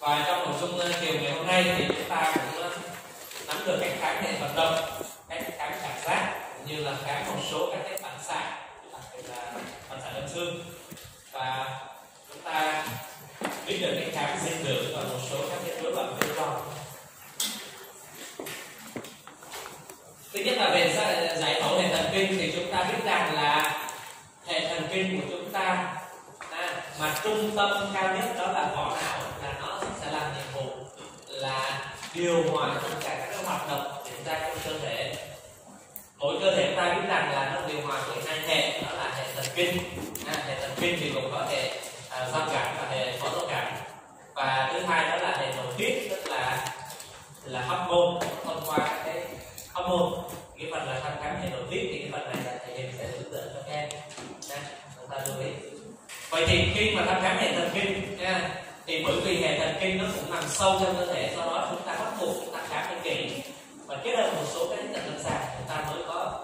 và trong nội dung ờ, chiều ngày hôm nay thì chúng ta cũng ờ, nắm được cách khái hệ vận động cách khám cảm giác cũng như là khái một số các cái phản xạ đặc biệt là phản xạ đơn xương. Và chúng ta biết được cách khám dinh dưỡng và một số các cái rối loạn tiêu tròn thứ nhất là về giải phẫu hệ thần kinh thì chúng ta biết rằng là hệ thần kinh của chúng ta à, mà trung tâm cao nhất đó là vỏ não điều hòa tất cả các hoạt động diễn ra trong cơ thể. Mỗi cơ thể chúng ta biết rằng là nó điều hòa bởi hai hệ đó là hệ thần kinh. À, hệ thần kinh thì gồm có hệ à, giao cảm và hệ phó giao cảm. Và thứ hai đó là hệ nội tiết tức là là hormone thông qua cái hormone. Cái phần là thăm khám hệ nội tiết thì cái phần này là thầy sẽ hướng dẫn cho các em. Nha chúng ta lưu ý. Vậy thì khi mà thăm khám hệ thần kinh nha thì bởi vì hệ thần kinh nó cũng nằm sâu trong cơ thể do đó chúng ta buộc chúng ta khám phải kỹ và kết hợp một số cái tính lâm sàng chúng ta mới có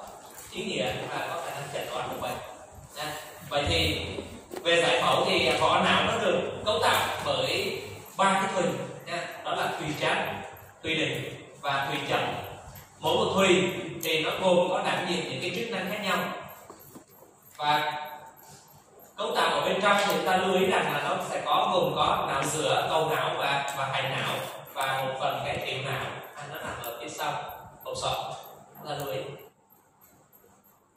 ý nghĩa và có khả năng chẩn đoán được bệnh nha. Vậy thì về giải phẫu thì vỏ não nó được cấu tạo bởi ba cái thùy, nha. Đó là thùy trắng, thùy đỉnh và thùy chậm. Mỗi một thùy thì nó gồm có đảm nhiệm những cái chức năng khác nhau. Và cấu tạo ở bên trong thì chúng ta lưu ý rằng là nó sẽ có gồm có não giữa cầu não và và hành não và một phần cái tiểu não anh nó nằm ở phía sau. Hộp sọ chúng ta lưu ý.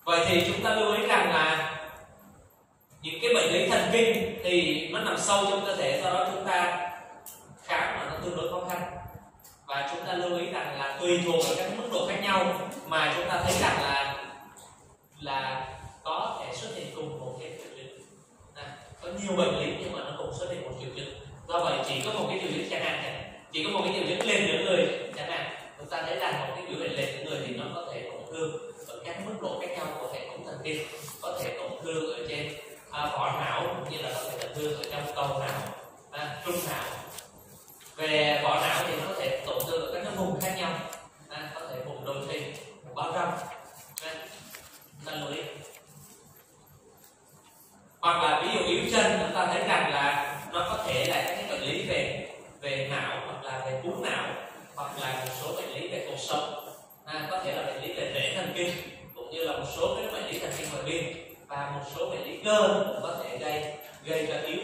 Vậy thì chúng ta lưu ý rằng là những cái bệnh lý thần kinh thì nó nằm sâu trong cơ thể do đó chúng ta khám mà nó tương đối khó khăn. Và chúng ta lưu ý rằng là tùy thuộc vào các mức độ khác nhau mà chúng ta thấy rằng là là có thể xuất hiện cùng một cái triệu chứng. À, có nhiều bệnh lý nhưng mà nó cũng xuất hiện một triệu chứng. Do vậy chỉ có một cái triệu chứng chẳng hạn chỉ có một cái triệu chứng lên giữa người chẳng hạn. Chúng ta thấy rằng một cái biểu hiện lên giữa người thì nó có thể tổn thương. Ở các mức độ khác nhau có thể tổn thần kinh có thể tổn thương ở trên à, vỏ não cũng như là có thể tổn thương ở trong cầu não à, trung não. Về vỏ não thì nó có thể tổn thương ở các cái vùng khác nhau à, có thể vùng đồi thịt bao trong à, ta lưu ý hoặc là ví dụ yếu chân chúng ta thấy rằng là nó có thể là các cái bệnh lý về về não hoặc là về cú não hoặc là một số bệnh lý về cuộc sống. À, có thể là bệnh lý về rễ thần kinh cũng như là một số cái bệnh lý thần kinh ngoại biên và một số bệnh lý cơ cũng có thể gây gây ra yếu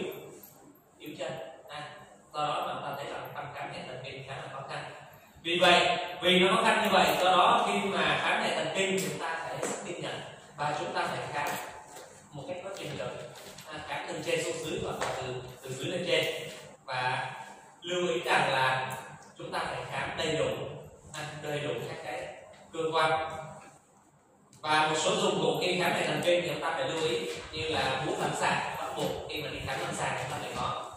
yếu chân. À, do đó mà ta thấy rằng thăm khám hệ thần kinh khá là khó khăn. Vì vậy vì nó khó khăn như vậy do đó khi mà khám hệ thần kinh chúng ta phải xác nhận và chúng ta phải khám một cách có trình tự à, khám từ trên xuống dưới hoặc là từ từ dưới lên trên. Và lưu ý rằng là chúng ta phải khám đầy đủ đầy đủ các cái cơ quan. Và một số dụng cụ khi khám này thần kinh thì chúng ta phải lưu ý như là mũ phản xạ bắt buộc khi mà đi khám phản xạ chúng ta phải có.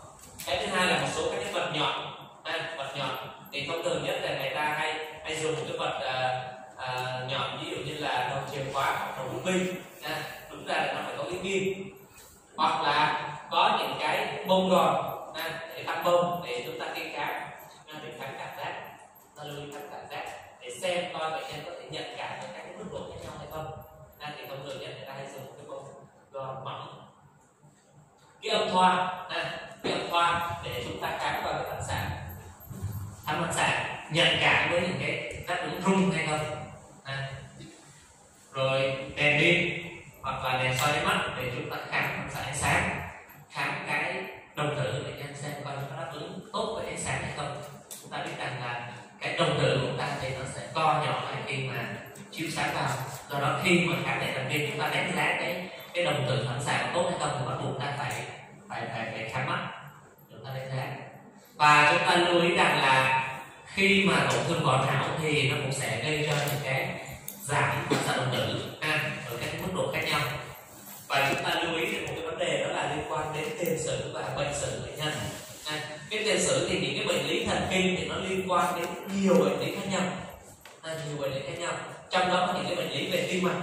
Cái thứ hai là một số các cái vật nhọn. À, vật nhọn thì thông thường nhất là người ta hay hay dùng cái vật à, à, nhọn ví dụ như là đầu chìa khóa hoặc đầu bút bi. À, đúng ra là nó phải có cái kim hoặc là có những cái bông gòn ha, để tăng bông để chúng ta kê khám à, để khám cảm giác ta lưu ý khám cảm giác để xem coi bệnh nhân có thể nhận cảm được các cái mức độ khác nhau hay không. Ha, thì thông thường nhận, người ta hay dùng cái bông gòn mỏng. Cái âm thoa ha, cái âm thoa để chúng ta khám vào cái phản xạ. Thăm phản xạ nhận cảm với những cái tác ứng rung hay không. Ha. rồi đèn pin hoặc là đèn soi mắt để chúng ta khám phản xạ ánh sáng khám cái đồng tử để nhân xem coi nó đáp ứng tốt với ánh sáng hay không chúng ta biết rằng là cái đồng tử của chúng ta thì nó sẽ co nhỏ lại khi mà chiếu sáng vào do đó khi mà khám hệ thần kinh chúng ta đánh giá cái cái đồng tử phản xạ có tốt hay không thì bắt buộc ta phải phải phải phải khám mắt. Chúng ta đánh giá. Và chúng ta lưu ý rằng là khi mà tổn thương vỏ não thì nó cũng sẽ gây ra những cái giảm phản xạ đồng tử à, ở các mức độ khác nhau. Và chúng ta lưu ý đến một cái vấn đề đó là liên quan đến tiền sử và bệnh sử bệnh nhân. À, cái tiền sử thì những cái bệnh lý thần kinh thì nó liên quan đến nhiều bệnh lý khác nhau. À, nhiều bệnh lý khác nhau trong đó có những cái bệnh lý về tim mạch.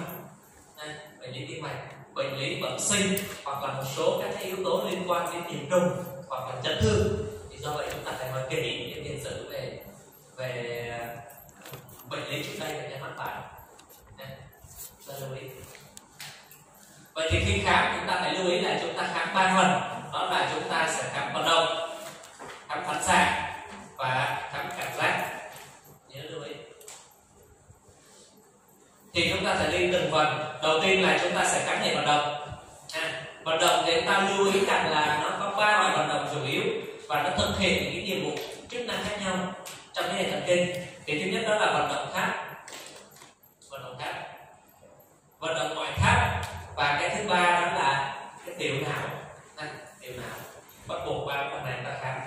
À, bệnh lý tim mạch bệnh lý bẩm sinh hoặc là một số các cái yếu tố liên quan đến nhiễm trùng hoặc là chấn thương. Thì do vậy chúng ta phải hỏi kỹ những cái tiền sử về về bệnh lý trước đây bệnh nhân mắc phải. Ta lưu ý. Vậy thì khi khám chúng ta phải lưu ý là chúng ta khám ba phần. Đó là chúng ta sẽ khám vận động khám phản xạ và khám cảm giác. Nhớ lưu ý thì chúng ta sẽ đi từng phần. Đầu tiên là chúng ta sẽ khám nghiệm vận động. À, vận động thì chúng ta lưu ý rằng là nó có ba loại vận động chủ yếu và nó thực hiện những cái nhiệm vụ chức năng khác nhau trong cái hệ thần kinh. Thì thứ nhất đó là vận động khác, vận động khác, vận động ngoại khác và cái thứ ba đó là cái tiểu não. À, tiểu não. Bắt buộc ba phần này ta khám.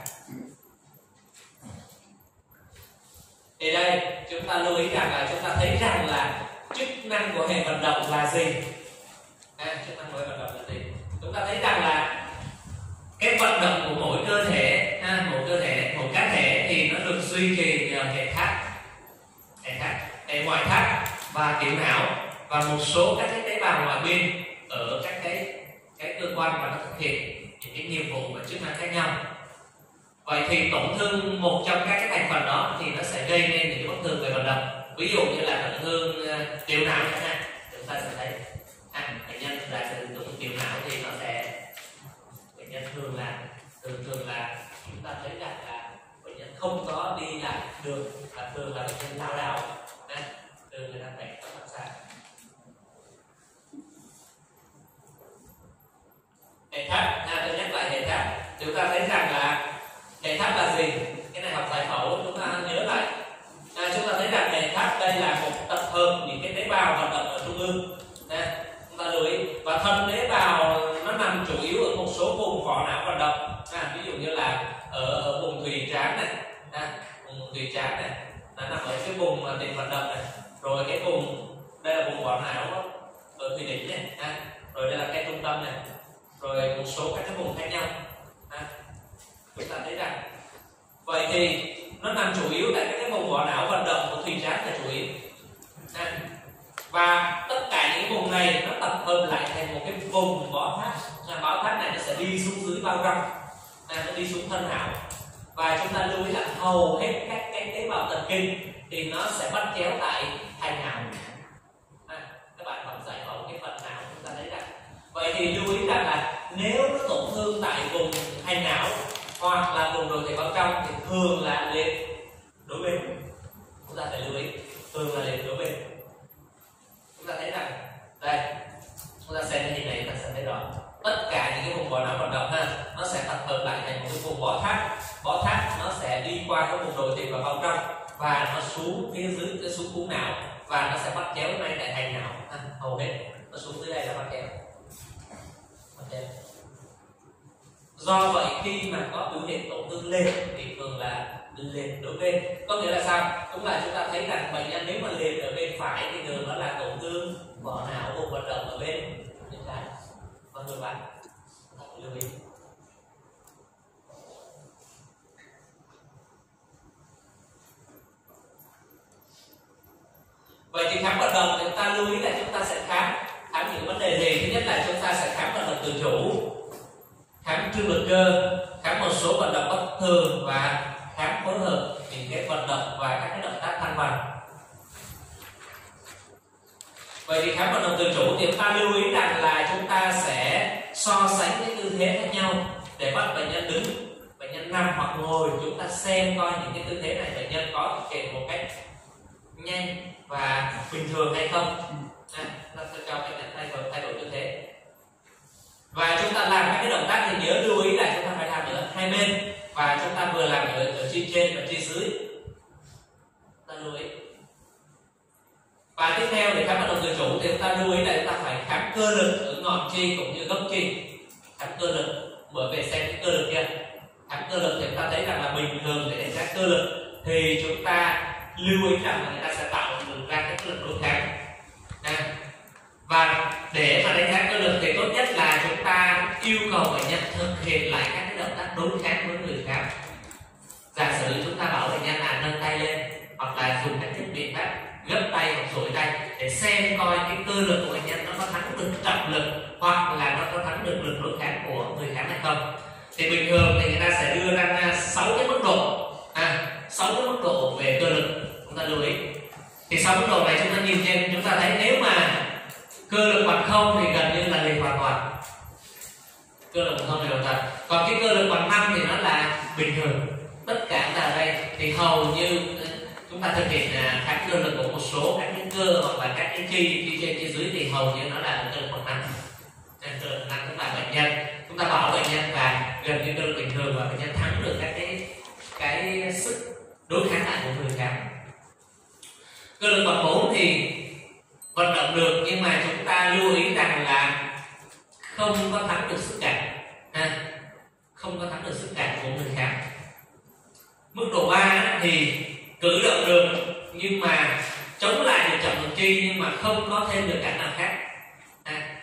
Thì đây chúng ta lưu ý rằng là chúng ta thấy rằng là chức năng của hệ vận động là gì? À, chức năng của hệ vận động là gì? Chúng ta thấy rằng là cái vận động của mỗi cơ thể ha, mỗi cơ thể mỗi cá thể thì nó được duy trì nhờ hệ tháp hệ thắt hệ ngoại tháp và tiểu não và một số các cái tế bào ngoại biên ở các cái cái cơ quan mà nó thực hiện những cái nhiệm vụ và chức năng khác nhau. Vậy thì tổn thương một trong các cái thành phần đó thì nó sẽ gây nên những cái bất thường về vận động ví dụ như là tổn thương ờ, tiểu não chẳng hạn chúng ta sẽ thấy à, bệnh nhân là sử dụng tiểu não thì nó sẽ bệnh nhân thường là thường thường là chúng ta thấy rằng là bệnh nhân không có đi lại được và thường là bệnh nhân lao đảo à, thường người ta phải có phản xạ hệ tháp à, tôi nhắc lại hệ tháp chúng ta thấy rằng là hệ tháp là gì cái này học giải phẫu chúng ta nhớ lại à, chúng ta thấy rằng hệ tháp đây là một tập hợp những cái tế bào hoạt động ở trung ương à, chúng ta lưu ý và thân tế bào nó nằm chủ yếu ở một số vùng vỏ não vận động à, ví dụ như là ở, ở vùng thùy trán này. À, vùng thùy trán này. Nó nằm ở cái vùng mà tiền vận động này. Rồi cái vùng đây là vùng vỏ não ở thùy đỉnh này. À, rồi đây là cái trung tâm này. Rồi một số các cái vùng khác nhau. À, chúng ta thấy rằng vậy thì nó nằm chủ yếu tại các cái vùng vỏ não vận động của thùy trán là chủ yếu. À, và tất cả những vùng này nó tập hợp lại thành một cái vùng bão tháp là bão tháp này nó sẽ đi xuống dưới bao răng. À, nó đi xuống thân não và chúng ta lưu ý là hầu hết các cái tế bào thần kinh thì nó sẽ bắt chéo tại thành não à, các bạn còn giải phẫu cái phần não chúng ta thấy rằng vậy thì lưu ý rằng là nếu nó tổn thương tại vùng thành não hoặc là vùng đồi thị bao trong thì thường là liệt đối bên. Chúng ta phải lưu ý thường là liệt đối bên chúng ta thấy rằng đây chúng ta xem cái hình này chúng ta sẽ thấy rõ tất cả những cái vùng vỏ não vận động ha nó sẽ tập hợp lại thành một cái vùng vỏ tháp vỏ tháp nó sẽ đi qua cái vùng đồi tiền và bao trong và nó xuống phía dưới cái xuống cuống não và nó sẽ bắt chéo ngay tại thành não ha, hầu hết nó xuống dưới đây là bắt chéo. Bắt chéo. Do vậy khi mà có biểu hiện tổn thương lên, thì thường là liệt đối bên có nghĩa là sao? Cũng là chúng ta thấy rằng bệnh nhân nếu mà liệt ở bên phải thì thường nó là tổn thương vỏ não vùng vận động ở bên bên trái và ngược lại lưu ý vậy thì khám vận động chúng ta lưu ý là chúng ta sẽ khám khám những vấn đề gì? Thứ nhất là chúng ta sẽ khám vận động tự chủ, khám trương lực cơ, khám một số vận động bất thường và phối hợp những cái vận động và các cái động tác thăng bằng. Vậy thì khám vận động tự chủ thì chúng ta lưu ý rằng là chúng ta sẽ so sánh cái tư thế khác nhau để bắt bệnh nhân đứng bệnh nhân nằm hoặc ngồi. Chúng ta xem coi những cái tư thế này bệnh nhân có thực hiện một cách nhanh và bình thường hay không. À, ta sẽ cho bệnh nhân thay đổi thay đổi tư thế. Và chúng ta làm các cái động tác thì nhớ lưu ý là chúng ta phải làm ở hai bên và chúng ta vừa làm ở, ở trên trên và trên dưới. Ta lưu ý. Và tiếp theo để khám bạn đồng tự chủ thì chúng ta lưu ý là chúng ta phải khám cơ lực ở ngọn chi cũng như gốc chi. Khám cơ lực. Bởi về xem cái cơ lực kia khám cơ lực thì chúng ta thấy rằng là bình thường để đánh giá cơ lực thì chúng ta lưu ý rằng là người ta sẽ tạo được ra cái lực đối kháng. À và để mà đánh giá cơ lực thì tốt nhất là chúng ta yêu cầu bệnh nhân thực hiện lại các cái động tác đối kháng với người khác. Giả sử chúng ta bảo bệnh nhân là nâng tay lên, hoặc là dùng các thiết bị khác, gấp tay hoặc duỗi tay để xem coi cái cơ lực của bệnh nhân nó có thắng được trọng lực, hoặc là nó có thắng được lực đối kháng của người khác hay không. Thì bình thường thì người ta sẽ đưa ra sáu cái mức độ. À sáu cái mức độ về cơ lực. Chúng ta lưu ý. Thì sáu mức độ này chúng ta nhìn trên, chúng ta thấy nếu mà cơ lực bằng không thì gần như là liệt hoàn toàn. Cơ lực bằng không thì hoàn toàn còn cái cơ lực bằng năm thì nó là bình thường. Tất cả là đây. Thì hầu như, chúng ta thực hiện à, các cơ lực của một số các cái cơ hoặc là các cái chi chi trên chi dưới thì hầu như nó là cơ lực bằng năm. Cơ lực năm cũng là bệnh nhân. Chúng ta bảo bệnh nhân và gần như cơ lực bình thường và bệnh nhân thắng được các cái cái sức đối kháng lại của người khác. cơ lực bằng bốn thì vận động được nhưng mà chúng ta lưu ý rằng là không có thắng được sức cản ha? Không có thắng được sức cản của người khác. mức độ 3 thì cử động được nhưng mà chống lại được trọng lượng chi nhưng mà không có thêm được cản nào khác à,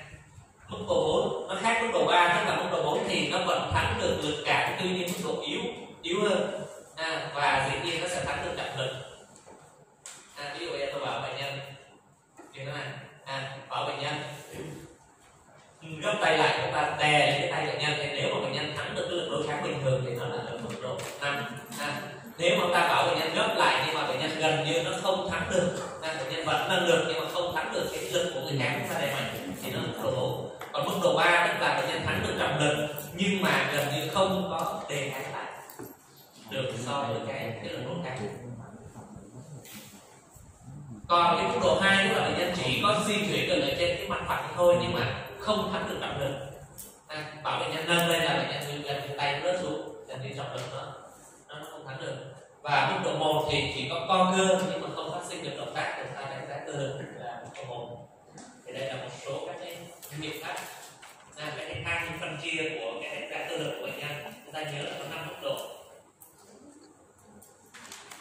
mức độ 4 nó khác mức độ 3 tức là mức độ 4 thì nó vẫn thắng được lực cản tuy nhiên mức độ yếu yếu hơn à, và dĩ nhiên nó sẽ thắng được trọng lực. À, ví dụ bây giờ tôi bảo bệnh nhân như thế này à, bảo bệnh nhân. Gấp tay lại chúng ta đè lên cái tay bệnh nhân thì nếu mà bệnh nhân thắng được cái lực đối kháng bình thường thì nó là ở mức độ năm, à, nếu mà ta bảo bệnh nhân gấp lại nhưng mà bệnh nhân gần như nó không thắng được à, bệnh nhân vẫn nâng được nhưng mà không thắng được cái lực của người kháng chúng ta đè mạnh thì nó là mức độ còn mức độ ba tức là bệnh nhân thắng được trọng lực nhưng mà gần như không có đề kháng lại. Được so với cái cái lực đối kháng còn cái mức độ hai tức là bệnh nhân chỉ có di chuyển được ở trên cái mặt phẳng thôi nhưng mà không thắng được trọng lực à, bảo bệnh nhân nâng lên là bệnh nhân gần như tay nó rớt xuống dẫn đến trọng lực nó nó không thắng được. Và mức độ một thì chỉ có co cơ nhưng mà không phát sinh được động tác chúng ta đánh giá cơ là mức độ một thì đây là một số các cái biện pháp. Là cái hai phân chia của cái đánh giá cơ lực của bệnh nhân. Chúng ta nhớ là có năm mức độ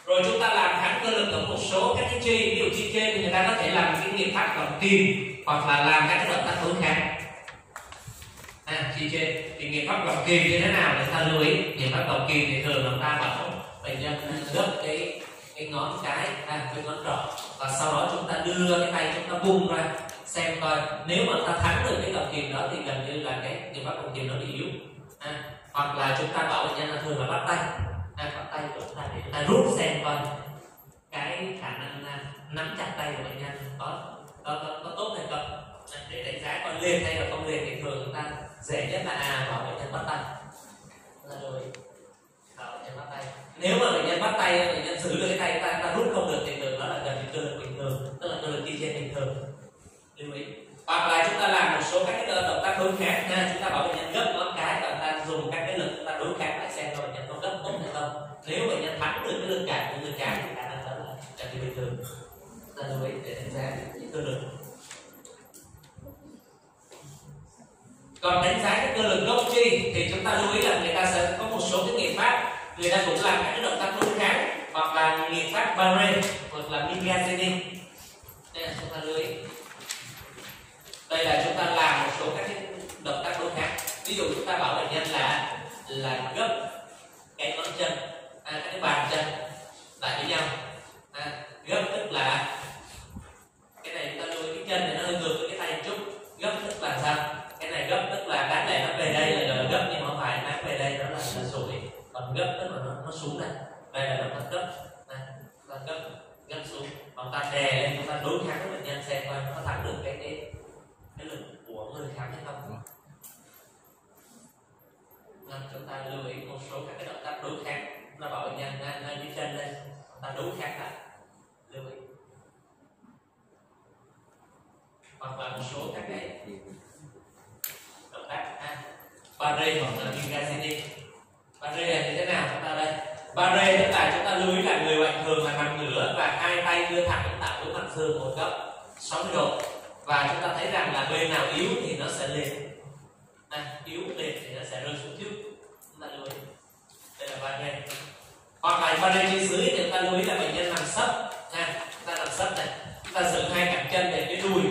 rồi chúng ta làm kháng cơ lực ở một số các cái chi. Ví dụ chi trên thì người ta có thể làm cái nghiệm pháp động kim hoặc là làm các cái động tác đối kháng à, chi trên thì nghiệm pháp động kim như thế nào? Để ta lưu ý. Nghiệm pháp động kim thì thường là ta bảo bệnh nhân gấp cái cái ngón cái à, cái ngón trỏ. Và sau đó chúng ta đưa cái tay chúng ta bung ra xem coi nếu mà ta thắng được cái động kìm đó thì gần như là cái nghiệm pháp động kìm nó bị yếu. À, hoặc là chúng ta bảo bệnh nhân là thường là bắt tay tay của chúng ta để chúng ta rút xem coi. Cái khả năng à, nắm chặt tay của bệnh nhân có có, có, có tốt hay không? Để đánh giá coi liền hay là không liền thì thường chúng ta dễ nhất là à bảo bệnh nhân bắt tay. Là rồi bảo bệnh nhân bắt tay. Nếu mà bệnh nhân bắt tay bệnh nhân giữ được cái tay ta, ta rút không được thì thường đó là gần như cơ lực bình thường tức là cơ lực đi trên bình thường. Lưu ý. Hoặc là chúng ta làm ta để đánh giá những cơ lực. Còn đánh giá cái cơ lực gốc chi thì chúng ta lưu ý là người ta sẽ có một số cái nghiệm pháp người ta cũng làm các cái động tác đối kháng hoặc là nghiệm pháp Barre hoặc là Migazini đây là chúng ta lưu ý. Đây là chúng ta làm một số các cái động tác đối kháng. Ví dụ chúng ta bảo bệnh nhân là là gấp cái ngón chân à, cái bàn chân lại với nhau. À, gấp tức là này chúng ta lưu cái chân này nó hơi ngược với cái tay một chút. Gấp tức là sao? Cái này gấp tức là đáng lẽ nó về đây là gấp nhưng mà không phải nó về đây nó là, là sủi còn gấp tức là nó, nó xuống này. Đây là động tác gấp này ta gấp gấp xuống. Còn ta đè lên chúng ta đối kháng với bệnh nhân xem coi nó thắng được cái cái cái lực của người khám hay không. Nên chúng ta lưu ý một số các cái động tác đối kháng. Nó bảo bệnh nhân nâng nâng cái chân lên ta đối kháng lại. Lưu ý hoặc là một số các cái động tác ha. Barre hoặc là Mingazini Barre là như thế nào chúng ta đây? Barre tức là chúng ta lưu ý là người bệnh thường là nằm ngửa và hai tay đưa thẳng tạo với mặt xương một góc 60 độ. Và chúng ta thấy rằng là bên nào yếu thì nó sẽ lên. À, yếu lên thì nó sẽ rơi xuống trước. Chúng ta lưu ý. Đây là Barre hoặc là Barre trên dưới thì chúng ta lưu ý là bệnh nhân nằm sấp ha chúng ta nằm sấp này chúng ta dựng hai cẳng chân về cái đùi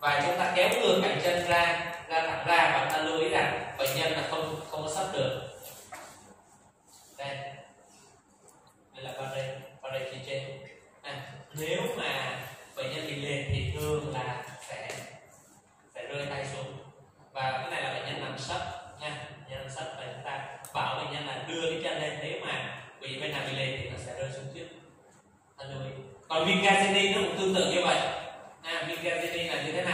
và chúng ta kéo ngược cẳng chân ra ra thẳng ra và ta lưu ý rằng bệnh nhân là không không có sắp được. Đây. Đây là barre đây trên trên. À, nếu mà bệnh nhân bị liệt thì thường là sẽ sẽ rơi tay xuống. Và cái này là bệnh nhân nằm sấp nha bệnh nhân nằm sấp và chúng ta bảo bệnh nhân là đưa cái chân lên nếu mà bị bên nào bị liệt thì nó sẽ rơi xuống trước. Ta lưu ý. Còn Vincazini nó cũng tương tự như vậy à, Vincazini là như thế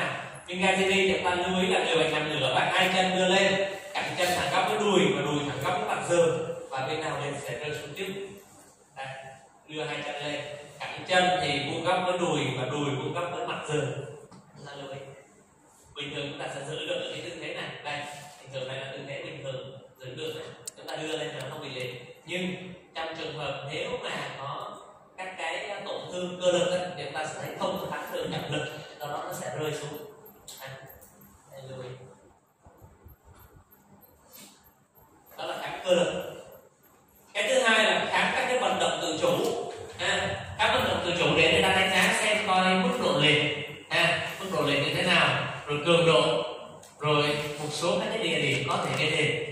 nào Vincazini thì ta lưu ý là người bệnh nằm nửa bạn hai chân đưa lên cẳng chân thẳng góc với đùi và đùi thẳng góc với mặt giường. Và bên nào lên sẽ rơi xuống tiếp. đây, đưa hai chân lên. Cẳng chân thì vuông góc với đùi và đùi vuông góc với mặt giường. Ta lưu ý. Bình thường chúng ta sẽ giữ được cái tư thế này. Đây bình thường này là tư thế bình thường. Giữ được này chúng ta đưa lên là không bị liệt nhưng trong trường hợp nếu mà có các cái tổn thương cơ lực thì chúng ta sẽ thấy không thắng được trọng lực. Do đó nó sẽ rơi xuống đây, lưu ý đó là kháng cơ lực. Cái thứ hai là kháng các cái vận động tự chủ à, các vận động tự chủ để người ta đánh giá xem coi mức độ liền, à, mức độ liền như thế nào rồi cường độ rồi một số các cái địa điểm có thể gây liệt.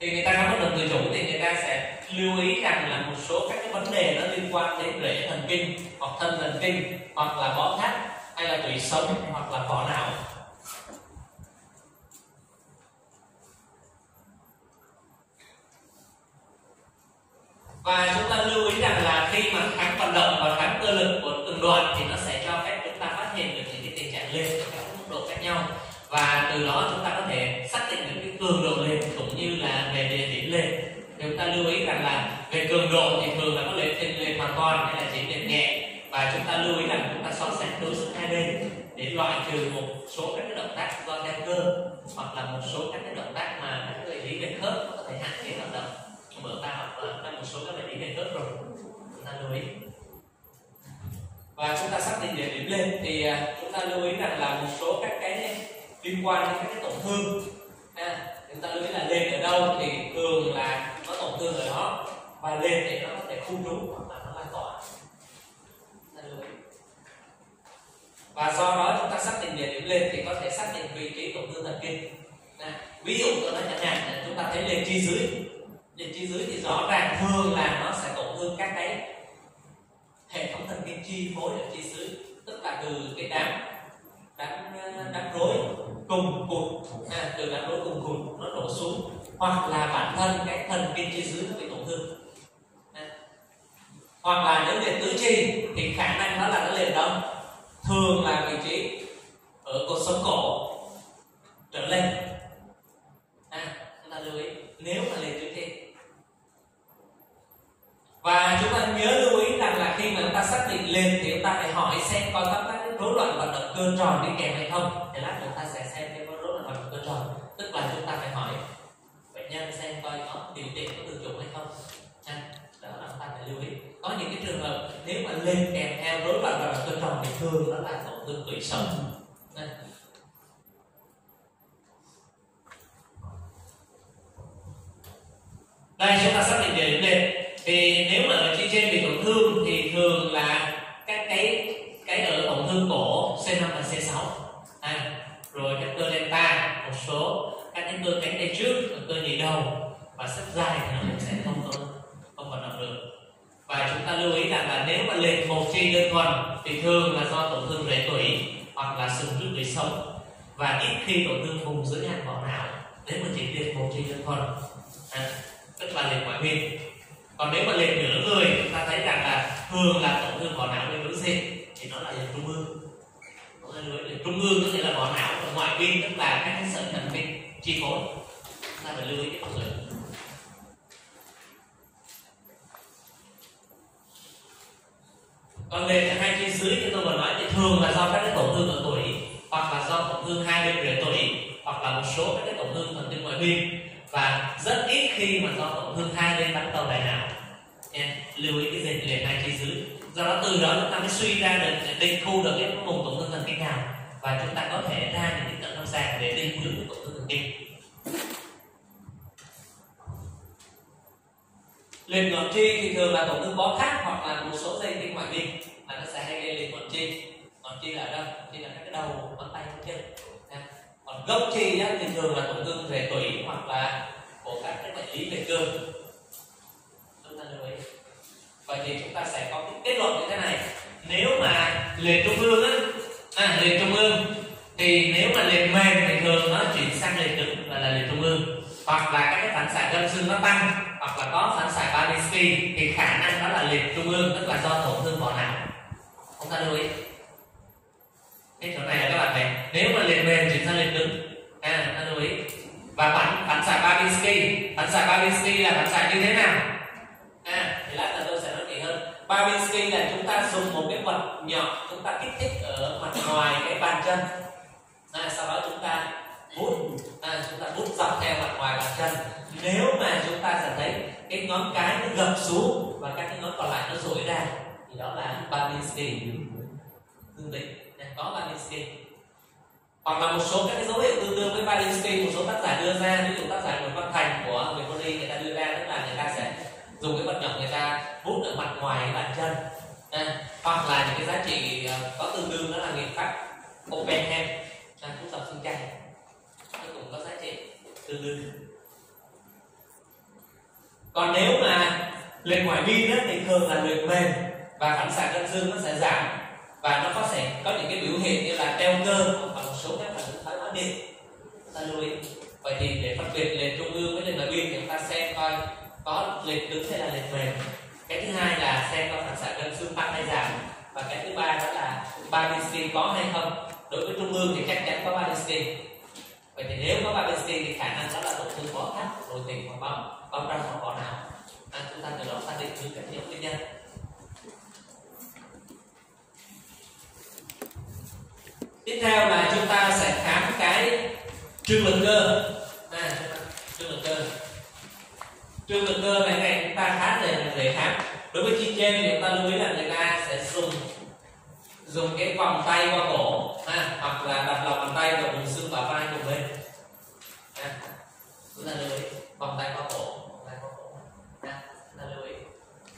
Thì người ta khám bất động tự chủ thì người ta sẽ lưu ý rằng là một số các cái vấn đề nó liên quan đến rễ thần kinh hoặc thân thần kinh hoặc là bó thắt hay là tủy sống hoặc là vỏ não và chúng ta lưu ý rằng là khi mà kháng vận động và kháng cơ lực của từng đoạn thì nó sẽ cho phép chúng ta phát hiện được những cái tình trạng lên ở các mức độ khác nhau. Và từ đó chúng ta có thể xác định được cái cường độ lên cũng như là về địa điểm lên. Thì chúng ta lưu ý rằng là về cường độ thì thường là có lên trên lên hoàn toàn hay là chỉ lên nhẹ. Và chúng ta lưu ý rằng chúng ta so sánh đối sức hai bên để loại trừ một số các cái động tác do đeo cơ hoặc là một số các cái động tác mà các bệnh lý về khớp có thể hạn chế hoạt động. Mở ta hoặc là một số các bệnh lý về khớp rồi. Chúng ta lưu ý. Và chúng ta xác định địa điểm lên thì à, chúng ta lưu ý rằng là một số các cái liên quan đến các cái tổn thương. À, chúng ta lưu ý là lên ở đâu thì thường là nó tổn thương ở đó và lên thì nó có thể khu trú hoặc là nó lan tỏa và do đó chúng ta xác định địa điểm lên thì có thể xác định vị trí tổn thương thần kinh. À, ví dụ tôi nói chẳng hạn là chúng ta thấy lên chi dưới. Lên chi dưới thì rõ ràng thường là nó sẽ tổn thương các cái hệ thống thần kinh chi phối ở chi dưới tức là từ cái đám đám ờ, đám rối cùng cụt. À, từ đám rối cùng cụt nó đổ xuống hoặc là bản thân cái thần kinh chi dưới nó bị tổn thương. À. hoặc là nếu liệt tứ chi thì khả năng đó là nó liệt đâu thường là vị trí ở cột sống cổ trở lên. À, chúng ta lưu ý nếu mà liệt tứ chi và chúng ta nhớ lưu ý rằng là khi mà chúng ta xác định lên thì chúng ta phải hỏi xem có các rối loạn vận động cơ tròn đi kèm hay không. Thì lát chúng ta sẽ xem cái rối loạn vận động cơ tròn. Tức là chúng ta phải hỏi bệnh nhân xem coi có điều trị có tự chủ hay không. À, đó là chúng ta phải lưu ý có những cái trường hợp nếu mà lên kèm theo rối loạn động cơ tròn thì thường nó là tổn thương tủy sống. À. đây. Chúng ta xác định địa điểm lên thì nếu mà ở chi trên bị tổn thương thì thường là các cái cái ở tổn thương cổ C5 và C6 à, rồi các cơ delta một số các cái cơ cánh tay trước cơ nhị đầu và sắp dài thì nó cũng sẽ không có không hoạt động được và chúng ta lưu ý rằng là nếu mà liệt đơn thuần thì thường là do tổn thương rễ tủy hoặc là sừng trước tủy sống. Và ít khi tổn thương vùng dưới hạt vỏ não nếu mà chỉ liệt một chi đơn thuần à, tức là liệt ngoại biên còn nếu mà liệt nửa người chúng ta thấy rằng là thường là tổn thương vỏ não bên nữ sinh thì nó là liệt trung ương. Liệt trung ương có nghĩa là vỏ não và ngoại biên tức là các cái sợi thần kinh chi phối. Ta phải lưu ý cái mọi còn còn thằng hai chi dưới như tôi vừa nói thì thường là do các cái tổn thương ở tuổi, hoặc là do tổn thương hai bên về tuổi, hoặc là một số các cái tổn thương thần kinh ngoại biên và rất ít khi mà do tổn thương hai bên bắn cầu đại não. Nha lưu ý cái dịch liền hai chi dưới. Do đó từ đó chúng ta mới suy ra được, định khu được cái vùng tổn thương thần kinh nào. Và chúng ta có thể ra những cái cận lâm sàng để định hướng tổn thương thần kinh. Liệt ngón chi thì thường là tổn thương bó thắt hoặc là một số dây tinh ngoại biên mà nó sẽ hay gây liệt ngón chi ngón chi là đâu? Chi là các cái đầu ngón tay ngón chân. Còn gốc chi á, thì thường là tổn thương về tủy hoặc là của các cái bệnh lý về cơ chúng ta lưu ý. Vậy thì chúng ta sẽ có cái kết luận như thế này. Nếu mà liệt trung ương á à, liệt trung ương thì nếu mà liệt mềm thì thường nó chuyển sang liệt cứng và là liệt trung ương hoặc là các cái phản xạ gân xương nó tăng, hoặc là có phản xạ Balinski thì khả năng đó là liệt trung ương, tức là do tổn thương vỏ não. Chúng ta lưu ý. Cái chỗ này là các bạn này nếu mà liệt mềm chuyển sang liệt cứng? À ta lưu ý. Và phản phản phản xạ Babinski phản xạ Babinski là phản xạ như thế nào? À thì lát nữa tôi sẽ nói kỹ hơn. Babinski là chúng ta dùng một cái vật nhỏ, chúng ta kích thích ở mặt ngoài cái bàn chân à, sau đó chúng ta hút à, chúng ta hút dọc theo mặt ngoài bàn chân nếu mà chúng ta sẽ thấy cái ngón cái nó gập xuống và các cái ngón còn lại nó rỗi ra thì đó là Babinski tương tự có Babinski hoặc là một số các cái dấu hiệu tương đương với Babinski một số tác giả đưa ra ví dụ tác giả Nguyễn Văn Thành của người Mori người ta đưa ra tức là người ta sẽ dùng cái vật nhỏ người ta hút ở mặt ngoài bàn chân à, hoặc là những cái giá trị ờ, có tương đương đó là nghiệp pháp Oppenheim à, cũng tập xương chay nó cũng có giá trị tương đương còn nếu mà luyện ngoài biên đó thì thường là luyện mềm và phản xạ cân dương nó sẽ giảm. Và nó có thể có những cái biểu hiện như là teo cơ và một số các phản ứng thoái hóa điện. Ta lưu ý. Vậy thì để phân biệt liệt trung ương với liệt ngoài biên thì chúng ta xem coi có liệt cứng hay là liệt mềm. Cái thứ hai là xem có phản xạ cân xương tăng hay giảm. Và cái thứ ba đó là Babinski có hay không. Đối với trung ương thì chắc chắn có Babinski vậy thì nếu có Babinski thì khả năng đó là tổn thương bó thắt nội tình hoặc bóng bao răng hoặc bó nào, à, chúng ta từ đó xác định được các nhóm nguyên nhân tiếp theo là chúng ta sẽ khám cái trương lực cơ. À, trương lực cơ. Trương lực cơ này này chúng ta khá dễ dễ khám. Đối với chi trên thì chúng ta lưu ý là người ta sẽ dùng dùng cái vòng tay qua cổ ha, hoặc là đặt lòng bàn tay vào vùng xương bả vai cùng bên. À, chúng ta lưu ý vòng tay qua cổ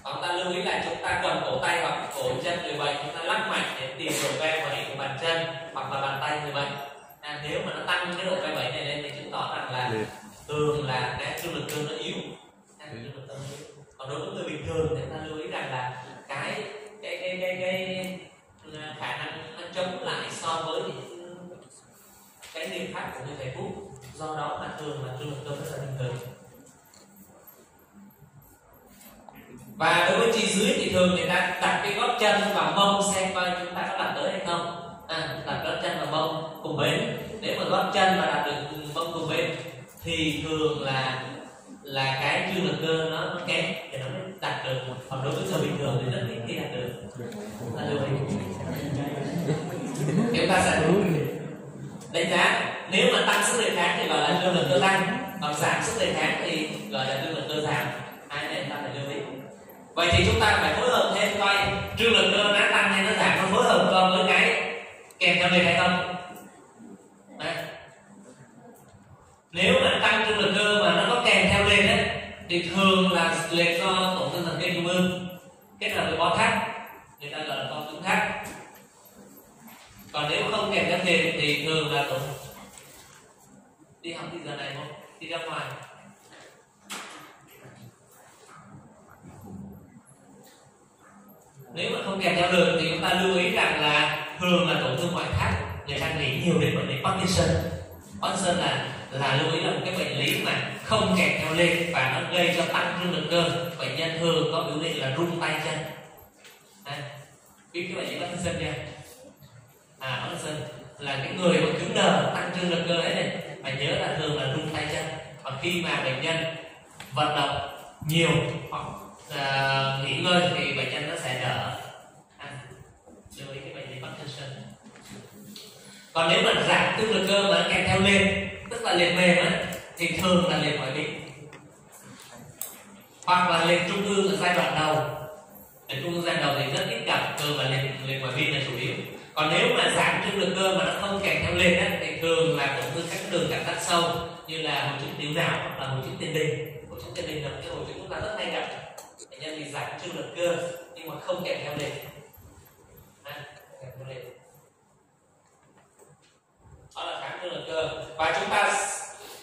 chúng ta lưu ý là chúng ta cầm cổ tay hoặc cổ chân người bệnh. Chúng ta lắc mạnh để tìm độ ve vẩy của bàn chân hoặc là bàn tay người bệnh. À, nếu mà nó tăng cái độ ve vẩy này lên thì chứng tỏ rằng là thường là cái trương lực cơ nó yếu. Còn đối với người bình thường thì ta lưu ý rằng là cái cái cái cái, cái khả năng nó chống lại so với cái nghiệp pháp của người thầy thuốc. Do đó mà thường là trương lực cơ rất là bình thường và đối với chi dưới thì thường người ta đặt cái gót chân và mông xem coi chúng ta có đặt tới hay không. À, đặt gót chân và mông cùng bên nếu mà gót chân mà đặt được mông cùng bên thì thường là là cái trương lực cơ nó, nó kém thì nó mới đặt được còn đối với người bình thường thì rất ít khi đạt được. Là lưu ý chúng ta sẽ đánh giá. Nếu mà tăng sức đề kháng thì gọi là trương lực cơ tăng. Còn giảm sức đề kháng thì gọi là trương lực cơ giảm. Hai này ta phải lưu ý vậy thì chúng ta phải phối hợp thêm coi, trương lực cơ nó tăng hay nó giảm, nó phối hợp con với cái kèm theo liệt hay không? Đấy. nếu mà tăng trương lực cơ mà nó có kèm theo lên đấy thì thường là liệt do tổn thương thần kinh trung ương. Kết hợp với bó thắt, người ta gọi là con cứng thắt. Còn nếu không kèm theo tiền thì thường là tổn đi học thì giờ này không? Đi ra ngoài. Nếu mà không kèm theo được thì chúng ta lưu ý rằng là thường là tổn thương ngoại tháp người ta nghĩ nhiều đến bệnh lý Parkinson. Parkinson là là lưu ý là một cái bệnh lý mà không kèm theo lên và nó gây cho tăng trương lực cơ bệnh nhân thường có biểu hiện là rung tay chân. À, biết cái bệnh lý Parkinson chưa à Parkinson là cái người mà cứng đờ tăng trương lực cơ ấy này phải nhớ là thường là rung tay chân. Và khi mà bệnh nhân vận động nhiều hoặc à, nghỉ ngơi thì bệnh nhân nó sẽ đỡ. À, lưu ý cái bệnh lý Parkinson còn nếu mà giảm tương lực cơ mà kèm theo lên tức là liệt mềm ấy thì thường là liệt ngoại biên hoặc là liệt trung ương ở giai đoạn đầu. Liền trung ương giai đoạn đầu thì rất ít gặp thường là liệt liền ngoại biên là chủ yếu. Còn nếu mà giảm trương lực cơ mà nó không kèm theo lên ấy, thì thường là tổn thương các đường cảm giác sâu như là hội chứng tiểu não hoặc là hội chứng tiền đình. Hội chứng tiền đình là cái hội chứng chúng ta rất hay gặp bệnh nhân bị giảm trương lực cơ nhưng mà không kèm theo liệt à, kèm theo đó là kháng trương lực cơ. Và chúng ta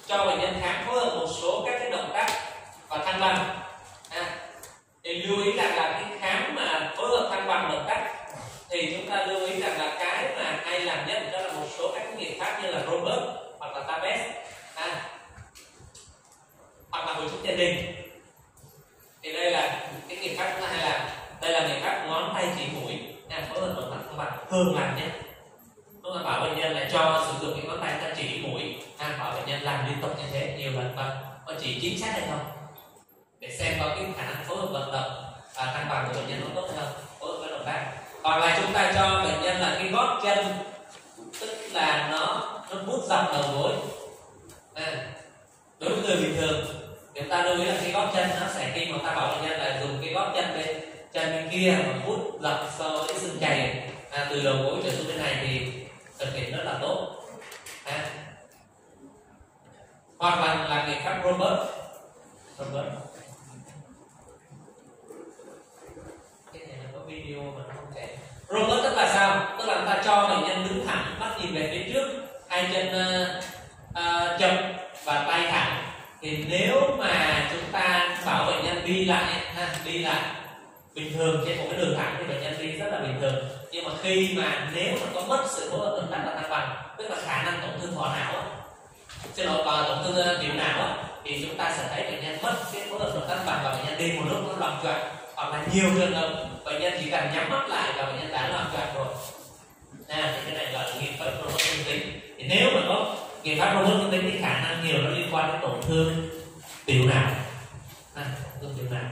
cho bệnh nhân khám phối hợp một số các cái động tác và thăng bằng. À, thì lưu ý rằng là cái khám mà phối hợp thăng bằng động tác thì chúng ta lưu ý rằng là cái mà hay làm nhất đó là một số các nghiệp pháp như là Robert hoặc là Tabes à, hoặc là hội chứng tiền đình thì đây là cái nghiệp pháp chúng ta hay làm. Đây là nghiệp pháp ngón tay chỉ mũi. Nha phối hợp động tác thăng bằng thường làm nhé. Tôi bảo bệnh nhân là cho sử dụng cái ngón tay ta chỉ mũi. Ha bảo bệnh nhân làm liên tục như thế nhiều lần và có chỉ chính xác hay không? Để xem có cái khả năng phối hợp vận động và thăng bằng của bệnh nhân nó tốt hay không. Phối hợp với động tác hoặc là chúng ta cho bệnh nhân là cái gót chân tức là nó nó bút dọc đầu gối. À, đối với người bình thường người ta lưu ý là cái gót chân nó sẽ khi mà ta bảo bệnh nhân là dùng cái gót chân bên chân bên kia mà hút dọc so với xương chày. À, từ đầu gối trở xuống bên này thì thực hiện rất là tốt. À. hoặc là là người pháp Robert Robert cái này là có video mà nó không chạy. Robert tức là sao? Tức là chúng ta cho bệnh nhân đứng thẳng mắt nhìn về phía trước. Hai chân uh, uh, chậm và tay thẳng thì nếu mà chúng ta bảo bệnh nhân đi lại ha, đi lại bình thường trên một cái đường thẳng thì bệnh nhân đi rất là bình thường. Nhưng mà khi mà nếu mà có mất sự phối hợp động tác và thăng bằng tức là khả năng tổn thương vỏ não xin lỗi và tổn thương tiểu não thì chúng ta sẽ thấy bệnh nhân mất cái phối hợp động bằng và bệnh nhân đi một lúc nó loạn choạng hoặc là nhiều trường hợp bệnh nhân chỉ cần nhắm mắt lại và bệnh nhân đã loạn choạng rồi. À, thì cái này gọi là nghiệm pháp robot dương tính thì nếu mà có nghiệm pháp robot nó tính cái khả năng nhiều nó liên quan đến tổn thương tiểu não. À, tổn thương tiểu não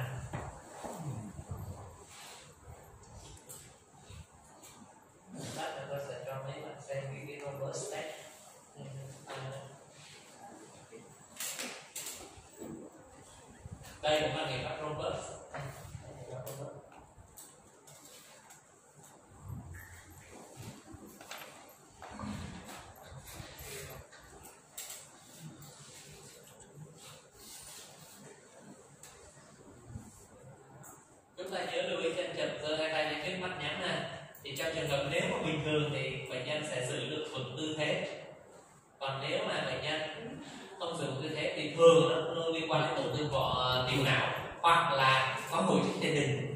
đây cũng là nghiệp pháp Robert chúng ta nhớ lưu ý chân chập giơ hai tay lên trước mắt nhắm nè thì trong trường hợp nếu mà bình thường thì bệnh nhân sẽ giữ được vững tư thế còn nếu mà bệnh nhân không dùng tư thế thì thường nó, nó liên quan đến tổn thương vỏ tiểu não hoặc là có hội chứng tiền đình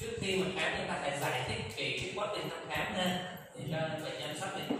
trước khi mà khám, chúng ta phải giải thích kỹ quá trình thăm khám nên để cho bệnh nhân xác định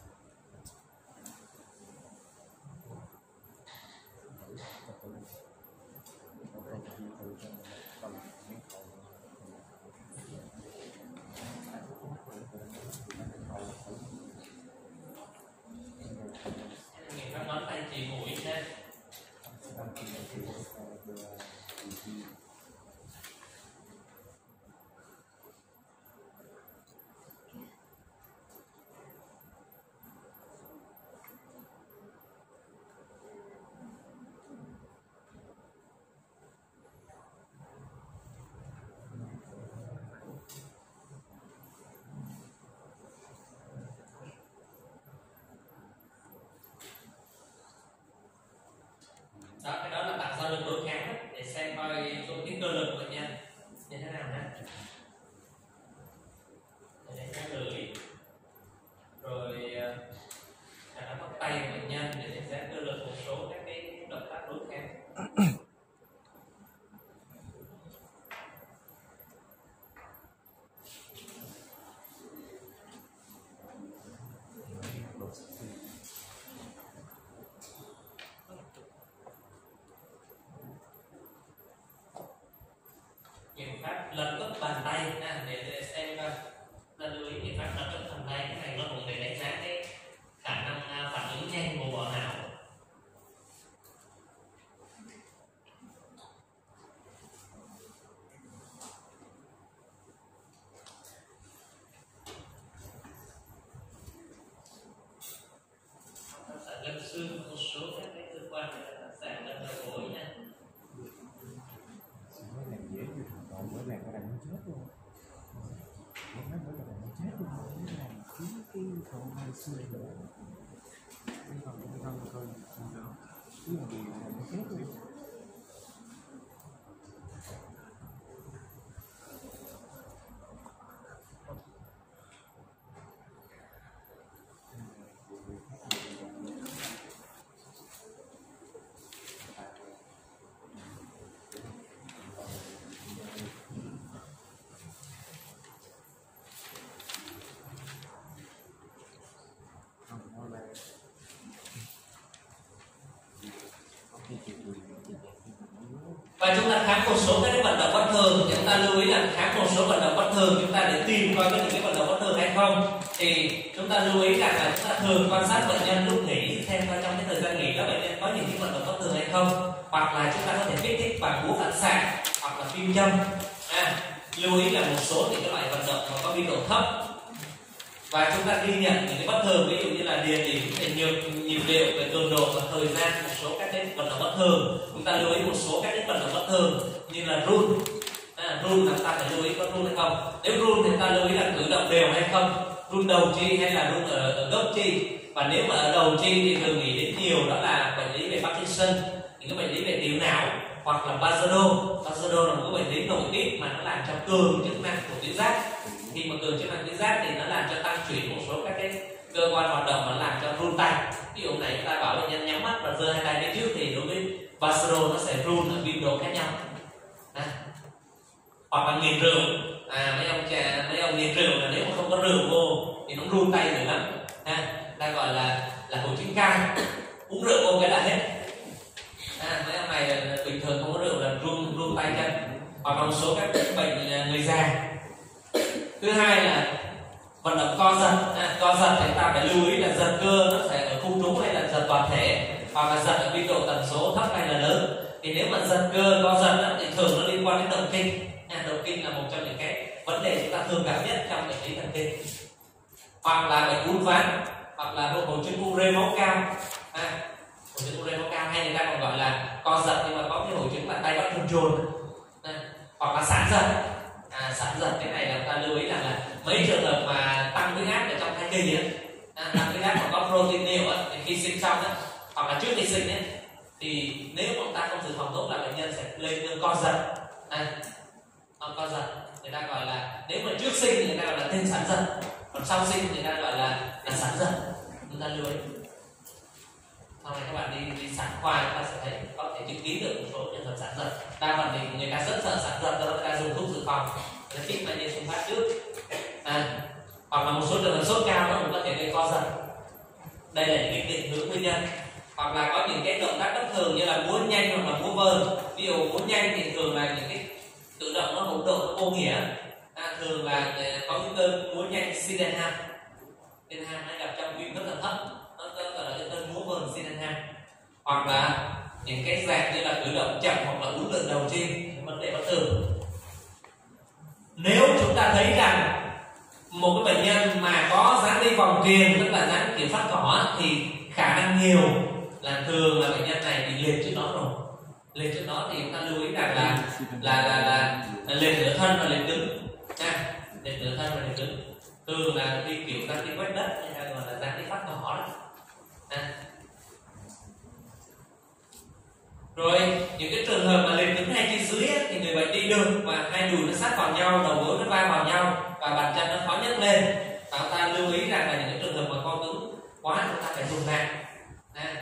đó cái đó là tạo ra lực đối kháng để xem coi chỗ cái cơ lực của bệnh nhân như thế nào nhé để đánh giá lưỡi rồi ờ, khả năng bắt tay của bệnh nhân để đánh giá cơ lực một số các cái động tác đối kháng kiểm pháp lật cấp bàn tay. Nha 結構です。Và chúng ta khám một số các cái vận động bất thường. Chúng ta lưu ý là khám một số vận động bất thường chúng ta để tìm coi có những cái vận động bất thường hay không. Thì chúng ta lưu ý rằng là chúng ta thường quan sát bệnh nhân lúc nghỉ xem coi trong cái thời gian nghỉ đó bệnh nhân có những cái vận động bất thường hay không. Hoặc là chúng ta có thể kích thích bằng búa phản xạ hoặc là kim châm. À, lưu ý là một số những cái loại vận động mà có biên độ thấp và chúng ta ghi nhận những cái bất thường ví dụ như là địa điểm về nhịp nhịp điệu về cường độ và thời gian một số các cái vận động bất thường. Chúng ta lưu ý một số các cái vận động bất thường như là run. À, run là chúng ta phải lưu ý có run hay không. Nếu run thì ta lưu ý là cử động đều hay không? Run đầu chi hay là run ở, ở gốc chi? Và nếu mà ở đầu chi thì thường nghĩ đến nhiều đó là bệnh lý về Parkinson những cái bệnh lý về tiểu não hoặc là Basodo Basodo là một cái bệnh lý nội tiết mà nó làm cho cường chức năng của tuyến giáp khi mà cường chức năng tuyến giáp thì nó làm cho tăng chuyển một số các cái cơ quan hoạt động mà làm cho run tay. Ví dụ này chúng ta bảo bệnh nhân nhắm mắt và giơ hai tay lên trước thì đối với Bazodo nó sẽ run ở biên độ khác nhau. À. hoặc là nghiền rượu. À mấy ông trà mấy ông nghiền rượu là nếu mà không có rượu vô thì nó run tay dữ lắm. À, ta gọi là là hội chứng cai. Uống rượu vô cái là hết. À, mấy ông này bình thường không có rượu là run run tay chân. Hoặc là một số các bệnh à, người già thứ hai là vận động co giật. À, co giật thì ta phải lưu ý là giật cơ nó phải ở khu đúng hay là giật toàn thể. Hoặc là giật ở biên độ tần số thấp hay là lớn. Thì nếu mà giật cơ co giật á, thì thường nó liên quan đến động kinh. À, động kinh là một trong những cái vấn đề chúng ta thường gặp nhất trong bệnh lý thần kinh. Hoặc là bệnh uốn ván hoặc là hội chứng u rê máu cao. À, hội chứng u rê máu cao hay người ta còn gọi là co giật nhưng mà có cái hội chứng là tay bắt control à, hoặc là sản giật à, sản giật cái này là chúng ta lưu ý rằng là mấy trường hợp mà tăng huyết áp ở trong thai kỳ ấy, à, tăng huyết áp mà có protein nhiều á thì khi sinh xong á hoặc là trước khi sinh ấy thì nếu mà chúng ta không dự phòng tốt là bệnh nhân sẽ lên cơn co giật. À, con co giật. Người ta gọi là nếu mà trước sinh thì người ta gọi là tinh sản giật còn sau sinh thì người ta gọi là là sản giật. Chúng ta lưu ý sau này các bạn đi đi sản khoa các bạn sẽ thấy có thể chứng kiến được một số trường hợp sản giật đa phần thì người ta rất sợ sản giật do đó người ta dùng thuốc dự phòng. Để kích bệnh nhân xuống phát trước. À, hoặc là một số trường hợp sốt cao nó cũng có thể gây co giật. Đây là những định hướng nguyên nhân. Hoặc là có những cái động tác bất thường như là múa nhanh hoặc là múa vơn ví dụ múa nhanh thì thường là những cái tự động nó hỗn độ nó vô nghĩa. À, thường là à, có những cơn múa nhanh Sydenham Sydenham hay gặp trong viêm rất là thấp. Nó gọi là cái cơn múa vờn Sydenham hoặc là những cái dạng như là cử động chậm hoặc là uốn lượn đầu trên vấn đề bất thường. Nếu chúng ta thấy rằng một cái bệnh nhân mà có dáng đi vòng kiềm tức là dáng kiểm soát cỏ thì khả năng nhiều là thường là bệnh nhân này bị liệt trước đó rồi. Liệt trước đó thì chúng ta lưu ý rằng là là là là, là liệt nửa thân và liệt cứng ha liệt nửa thân và liệt cứng thường là đi kiểu dáng đi quét đất hay là gọi là dáng đi phát cỏ đó ha rồi những cái trường hợp mà liệt cứng hai chi dưới thì người bệnh đi được và hai đùi nó sát vào nhau đầu gối nó va vào nhau và bàn chân nó khó nhấc lên và chúng ta lưu ý rằng là những cái trường hợp mà co cứng quá chúng ta phải dùng nặng à,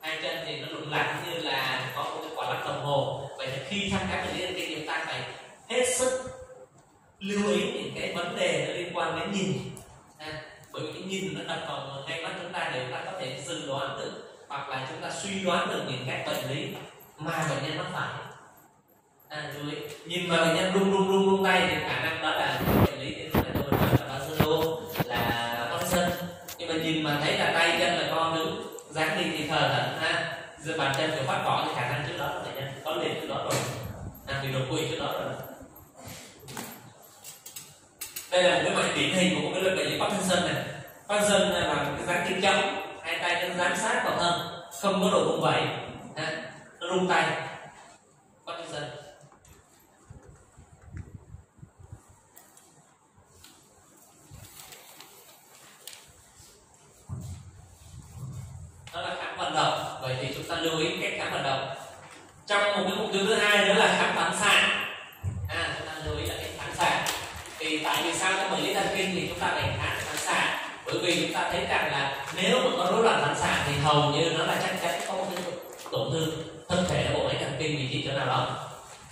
hai chân thì nó lủng lẳng như là có một cái quả lắc đồng hồ. Vậy thì khi thăm khám bệnh lý thần chúng ta phải hết sức lưu ý những cái vấn đề nó liên quan đến nhìn. À, bởi vì cái nhìn nó đập vào ngay mắt chúng ta để chúng ta có thể dự đoán được hoặc là chúng ta suy đoán được những các bệnh lý mà bệnh nhân mắc phải. À, chú ý nhìn mà bệnh nhân rung rung rung rung tay thì khả năng đó là bệnh lý thì là đến bệnh là Barcelona là Parkinson nhưng mà nhìn mà thấy là tay chân là co đứng dáng đi thì thờ thẫn ha. Giờ bàn chân kiểu phát cỏ thì khả năng trước đó là bệnh nhân có liền trước đó rồi. À, bị đột quỵ trước đó rồi. Đây là một cái bệnh điển hình của một cái bệnh lý Parkinson này. Parkinson là một cái dáng kim trống bám giám sát vào thân không có độ vung vẩy nó rung tay Parkinson đó là khám vận động vậy thì chúng ta lưu ý cách khám vận động trong một cái mục tiêu thứ hai nữa là khám phản xạ à chúng ta lưu ý là cách phản xạ thì tại vì sao trong bệnh lý thần kinh thì chúng ta phải khám phản xạ bởi vì chúng ta thấy rằng là nếu mà có rối loạn phản xạ thì hầu như nó là chắc chắn có một cái tổn thương thân thể bộ máy thần kinh vị trí chỗ nào đó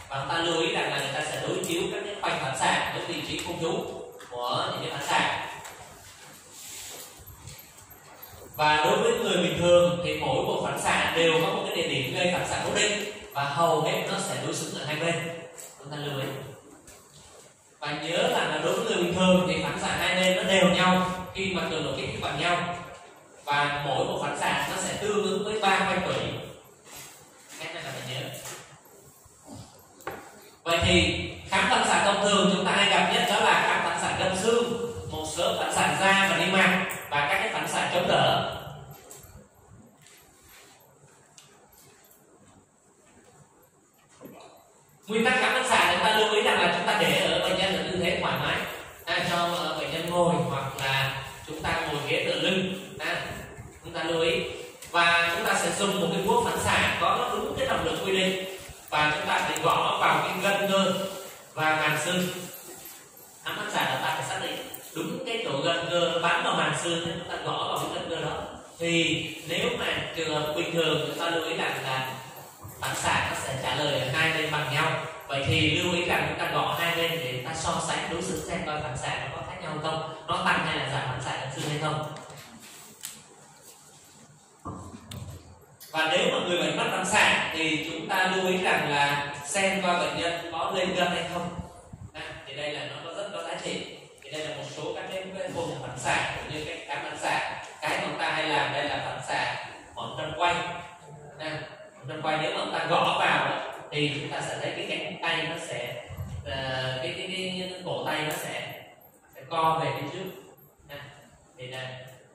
và chúng ta lưu ý rằng là người ta sẽ đối chiếu các cái khoanh phản xạ với vị trí công chú của những cái phản xạ. Và đối với người bình thường thì mỗi một phản xạ đều có một cái địa điểm gây phản xạ cố định và hầu hết nó sẽ đối xứng ở hai bên. Chúng ta lưu ý. Và nhớ rằng là đối với người bình thường thì phản xạ hai bên nó đều nhau, khi mà cường độ kích thích bằng nhau. Và mỗi một phản xạ nó sẽ tương ứng với ba quay quỷ cái này là phải nhớ vậy thì khám phản xạ thông thường chúng ta hay gặp nhất đó là khám phản xạ gân xương một số phản xạ da và niêm mạc và các cái phản xạ chống đỡ. Nguyên tắc khám phản xạ chúng ta lưu ý rằng là chúng ta để ở bệnh nhân ở tư thế thoải mái à, cho ờ, bệnh nhân ngồi hoặc là chúng ta ngồi ghế tựa lưng à, chúng ta lưu ý. Và chúng ta sẽ dùng một cái thuốc phản xạ có đúng cái trọng lượng quy định và chúng ta phải gõ vào cái gân cơ và màng xương nắm phản giả là ta phải xác định đúng cái chỗ gân cơ bám vào màng xương nên chúng ta gõ vào cái gân cơ đó. Thì nếu mà trường hợp bình thường, chúng ta lưu ý rằng là phản xạ nó sẽ trả lời hai bên bằng nhau. Vậy thì lưu ý rằng chúng ta gõ hai bên để ta so sánh đối xử xem coi phản xạ nó có khác nhau không? Nó tăng hay là giảm phản xạ ở xương hay không? Và nếu mà người bệnh mắt phản xạ thì chúng ta lưu ý rằng là xem qua bệnh nhân có lên gân hay không. À, thì đây là nó có rất có giá trị. Thì đây là một số các cái, vùng phản xạ cũng như cái cám phản xạ. Cái mà chúng ta hay làm đây là phản xạ mỏng chân quay. À, chân quay nếu mà chúng ta gõ vào thì chúng ta sẽ thấy cái cánh tay nó sẽ uh, cái, cái, cái, cái cổ tay nó sẽ sẽ co về phía trước. À, thì đây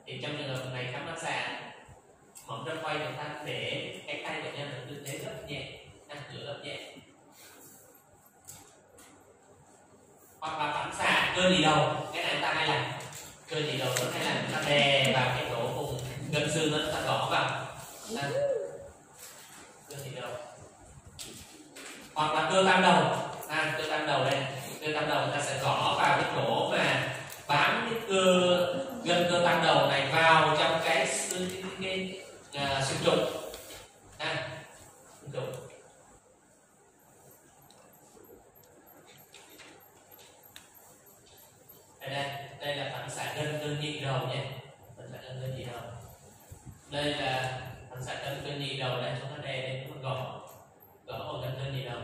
thì trong trường hợp này khám phản xạ mỏng trong quay chúng ta để cái tay của nhân được tư thế rất nhẹ ăn cửa rất nhẹ. Hoặc là phản xạ cơ gì đầu cái này chúng ta hay làm. Cơ gì đầu rất hay làm ta đè vào cái chỗ vùng gần xương nó ta gõ vào. Ta. cơ gì đầu. Hoặc là cơ tam đầu. À, cơ tam đầu đây. Cơ tam đầu ta sẽ gõ vào cái chỗ mà bám cái cơ gân cơ tam đầu này vào trong cái cái, cái, à, sinh trùng trục à, xương đây đây đây là phản xạ đơn đơn nhị đầu nhé phản xạ đơn đơn nhị đầu. Đây là phản xạ đơn đơn nhị đầu. Đây chúng ta đè lên chúng ta gõ. Gõ ở đơn gân nhị đầu.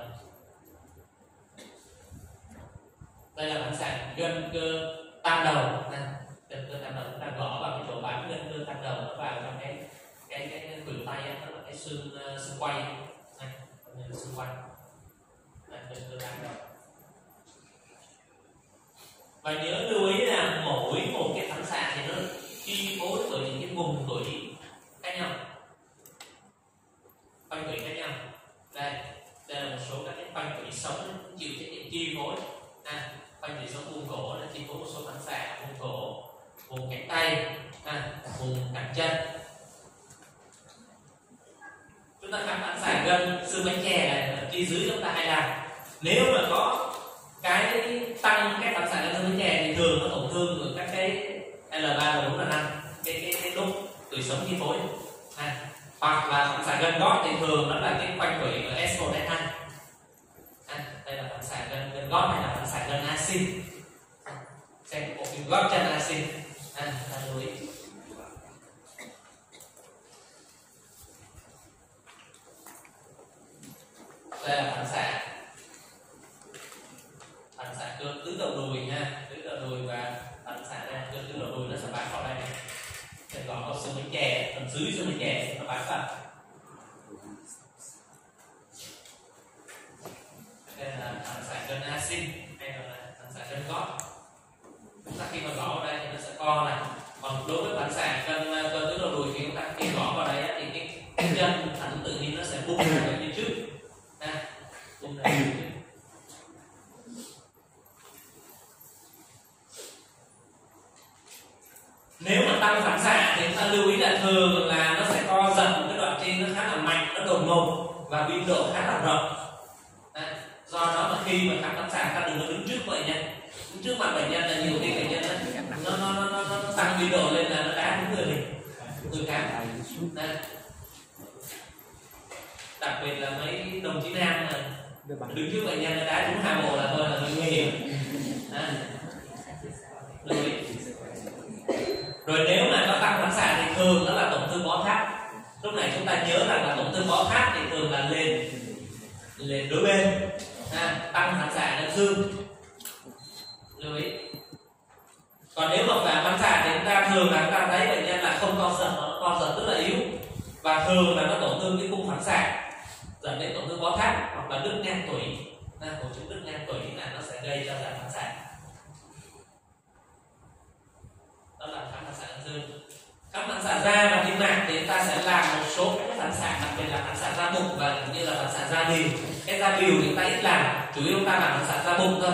Đây là phản xạ gân cơ tam đầu nè gân cơ tam đầu. Chúng ta gõ vào cái chỗ bám gân cơ tam đầu nó vào trong cái cái cái, cái khuỷu tay đó là cái xương uh, xương quay. Này xương quay. Đây, mình cơ đang đầu và nhớ lưu ý là mỗi một cái phản xạ thì nó chi phối bởi những cái vùng tuổi khác nhau. Quanh tủy khác nhau. Đây đây là một số các cái quanh tuổi sống chịu trách nhiệm chi phối. À, quanh tuổi sống vùng cổ nó chi phối một số phản xạ vùng cổ. Ta nhớ rằng là tổn thương bó tháp thì thường là lên lên đối bên ha, tăng khán giả lên xương lưu ý. Còn nếu mà phản khán giả thì chúng ta thường là chúng ta thấy bệnh nhân là không co giật nó co giật rất là yếu. Và thường là nó tổn thương cái cung phản xạ dẫn đến tổn thương bó thắt hoặc là đứt ngang tủy à, tổ chứng đứt ngang tủy là nó sẽ gây ra giảm phản xạ đó là khám phản xạ dương các phản xạ da và niêm mạc thì chúng ta sẽ làm một số các phản xạ đặc biệt là phản xạ da bụng và cũng như là phản xạ da bìu cái da bìu thì chúng ta ít làm chủ yếu chúng ta làm phản xạ da bụng thôi.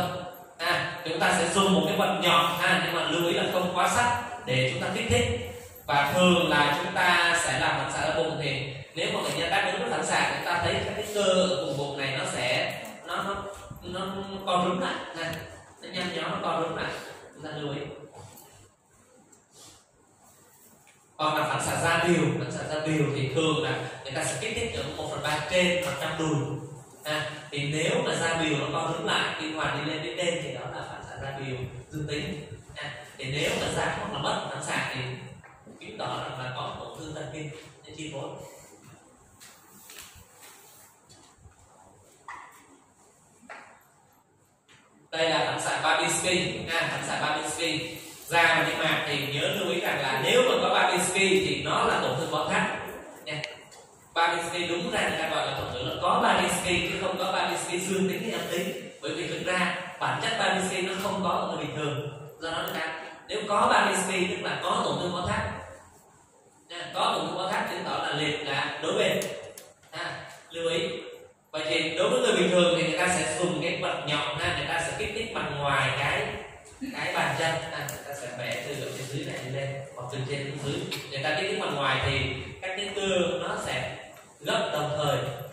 À chúng ta sẽ dùng một cái vật nhỏ, ha nhưng mà lưu ý là không quá sắc để chúng ta kích thích. Và thường là chúng ta sẽ làm phản xạ da bụng thì nếu mà bệnh nhân đáp ứng với phản xạ chúng ta thấy các cái cơ ở vùng bụng này nó sẽ nó nó nó co rúm lại. Này nó nhăn nhó nó co rúm lại. Chúng ta lưu ý. Còn là phản xạ da đều phản xạ da đều thì thường là người ta sẽ kích thích ở một phần ba trên hoặc trong đùi. À, thì nếu mà da bìu nó co rúm lại khi hoàn đi lên đến trên thì đó là phản xạ da bìu dương tính. À, thì nếu mà giảm hoặc là mất phản xạ thì chứng tỏ rằng là có tổn thương thần kinh để chi phối. Đây là phản xạ Babinski à, phản xạ Babinski ra niêm mạc thì nhớ lưu ý rằng là nếu mà có Babinski thì nó là tổn thương bó thắt nha. Babinski đúng ra người ta gọi là tổn thương là có Babinski chứ không có Babinski dương tính hay âm tính. Bởi vì thực ra bản chất Babinski nó không có ở người bình thường. Do đó là nếu có Babinski tức là có tổn thương bó thắt nha, có tổn thương bó thắt chứng tỏ là liệt là đối bên ha. lưu ý. Vậy thì đối với người bình thường thì người ta sẽ dùng cái vật nhọn ha người ta sẽ kích thích bằng ngoài cái cái bàn chân à, người ta sẽ vẽ từ ở trên dưới này lên hoặc từ trên xuống dưới. Người ta kích thích mặt ngoài thì các cái cơ nó sẽ gấp đồng thời.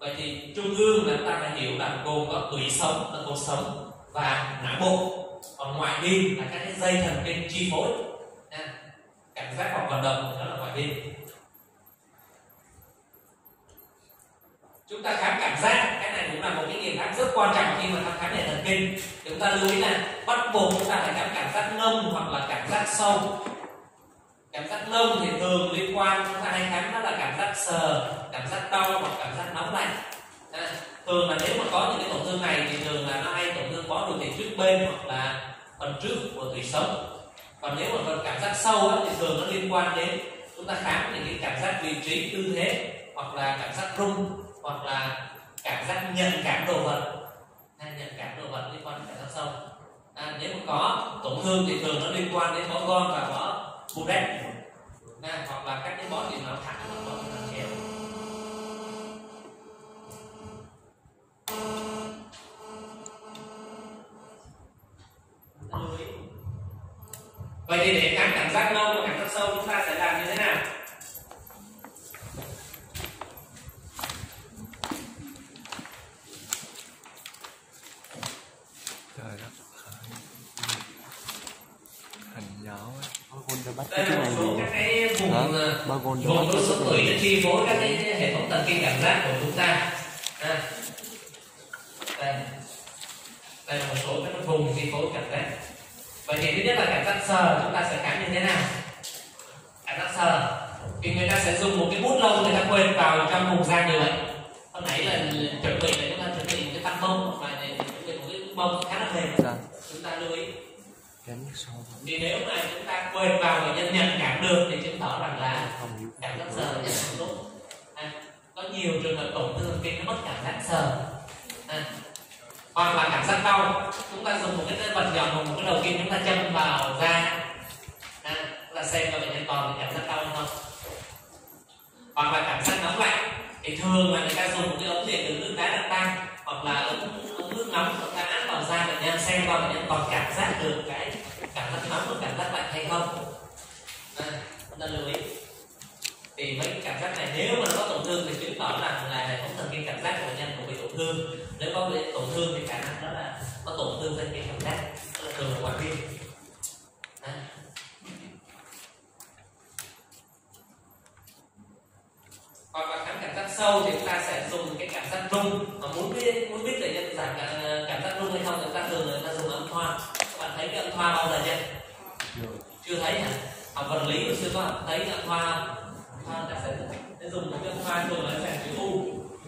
Vậy thì trung ương là ta phải hiểu là gồm có tủy sống là cột sống và não bộ. Còn ngoại vi là các cái dây thần kinh chi phối. Nha, cảm giác hoặc vận động đó là ngoại vi. Chúng ta khám cảm giác, cái này cũng là một cái điểm khám rất quan trọng khi mà thăm khám hệ thần kinh. Chúng ta lưu ý là bắt buộc chúng ta phải khám cảm giác nông hoặc là cảm giác sâu cảm giác lông thì thường liên quan chúng ta hay khám đó là cảm giác sờ cảm giác đau hoặc cảm giác nóng lạnh. À, thường là nếu mà có những cái tổn thương này thì thường là nó hay tổn thương có đường tiền trước bên hoặc là phần trước của tủy sống. Còn nếu mà phần cảm giác sâu á, thì thường nó liên quan đến chúng ta khám những cái cảm giác vị trí tư thế hoặc là cảm giác rung hoặc là cảm giác nhận cảm đồ vật. Hay nhận cảm đồ vật liên quan đến cảm giác sâu. À, nếu mà có tổn thương thì thường nó liên quan đến bó gòn và bù đen nè, hoặc là các cái bó thì nó thẳng hoặc bó nó chéo vậy thì để khám cảm giác nông và cảm giác sâu chúng ta sẽ làm như thế nào trời đất hình nhỏ quá bao gồm cho bắt đây cái là một này số gì các cái vùng Hả? ờ, bao gồm bắt cái số tuổi nó chi phối các cái hệ thống thần kinh cảm giác của chúng ta. À. đây. Đây là một số các cái vùng chi phối cảm giác. Vậy thì thứ nhất là cảm giác sờ chúng ta sẽ khám như thế nào? Cảm giác sờ. Thì người ta sẽ dùng một cái bút lông người ta quên vào trong vùng da như vậy hôm nãy là chuẩn bị là chúng ta chuẩn bị một cái tăng bông và để chuẩn bị một cái bông khá là mềm. Dạ. chúng ta lưu ý Sâu lắm. thì nếu mà chúng ta quên vào bệnh nhân nhận cảm được thì chứng tỏ rằng là cảm giác sờ là không tốt à, có nhiều trường hợp tổn thương kinh nó mất cảm giác sờ. À, hoặc là cảm giác đau. Chúng ta dùng một cái vật hoặc một cái đầu kim chúng ta châm vào da. À, là xem là bệnh nhân còn cảm giác đau không. Hoặc là cảm giác nóng lạnh. Thì thường là người ta dùng một cái ống điện từ nước đá đặc tăng hoặc là ống, ống nước nóng chúng ta áp vào da bệnh nhân xem coi bệnh nhân còn cảm giác được cái cảm giác cảm giác lạnh hay không? À, chúng ta lưu ý. Thì mấy cảm giác này nếu mà nó có tổn thương thì chứng tỏ rằng là hệ thống thần kinh cảm giác của bệnh nhân cũng bị tổn thương. Nếu có bị tổn thương thì khả năng đó là có tổn thương thần kinh cảm giác đó là thường là ngoại vi à. hoặc là khám cảm giác sâu thì chúng ta sẽ dùng cái cảm giác rung. Mà muốn biết muốn biết để nhận giảm cảm, cảm giác rung hay không thì chúng ta thường là chúng ta dùng âm thoa. Các bạn thấy cái âm thoa bao giờ chưa? Chưa thấy hả? Học vật lý hồi chưa có thấy là thoa không thoa ta sẽ, sẽ dùng một cái âm thoa thường là dạng chữ u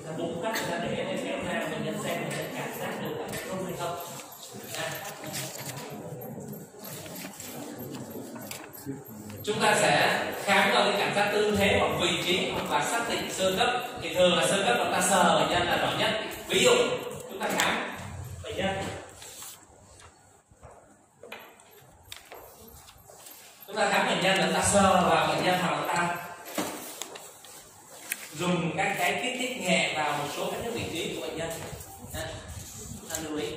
ta búng cắt người ta để để kéo ra mình nhận xem mình sẽ cảm giác được cảm hay không. À. chúng ta sẽ khám vào cái cảm giác tư thế hoặc vị trí hoặc là xác định sơ cấp. Thì thường là sơ cấp chúng ta sờ bệnh nhân là rõ nhất. Ví dụ chúng ta khám. Bệnh nhân chúng ta khám bệnh nhân là ta sờ vào bệnh nhân hoặc là ta. Dùng các cái kích thích nhẹ vào một số các cái vị trí của bệnh nhân. Ta lưu ý.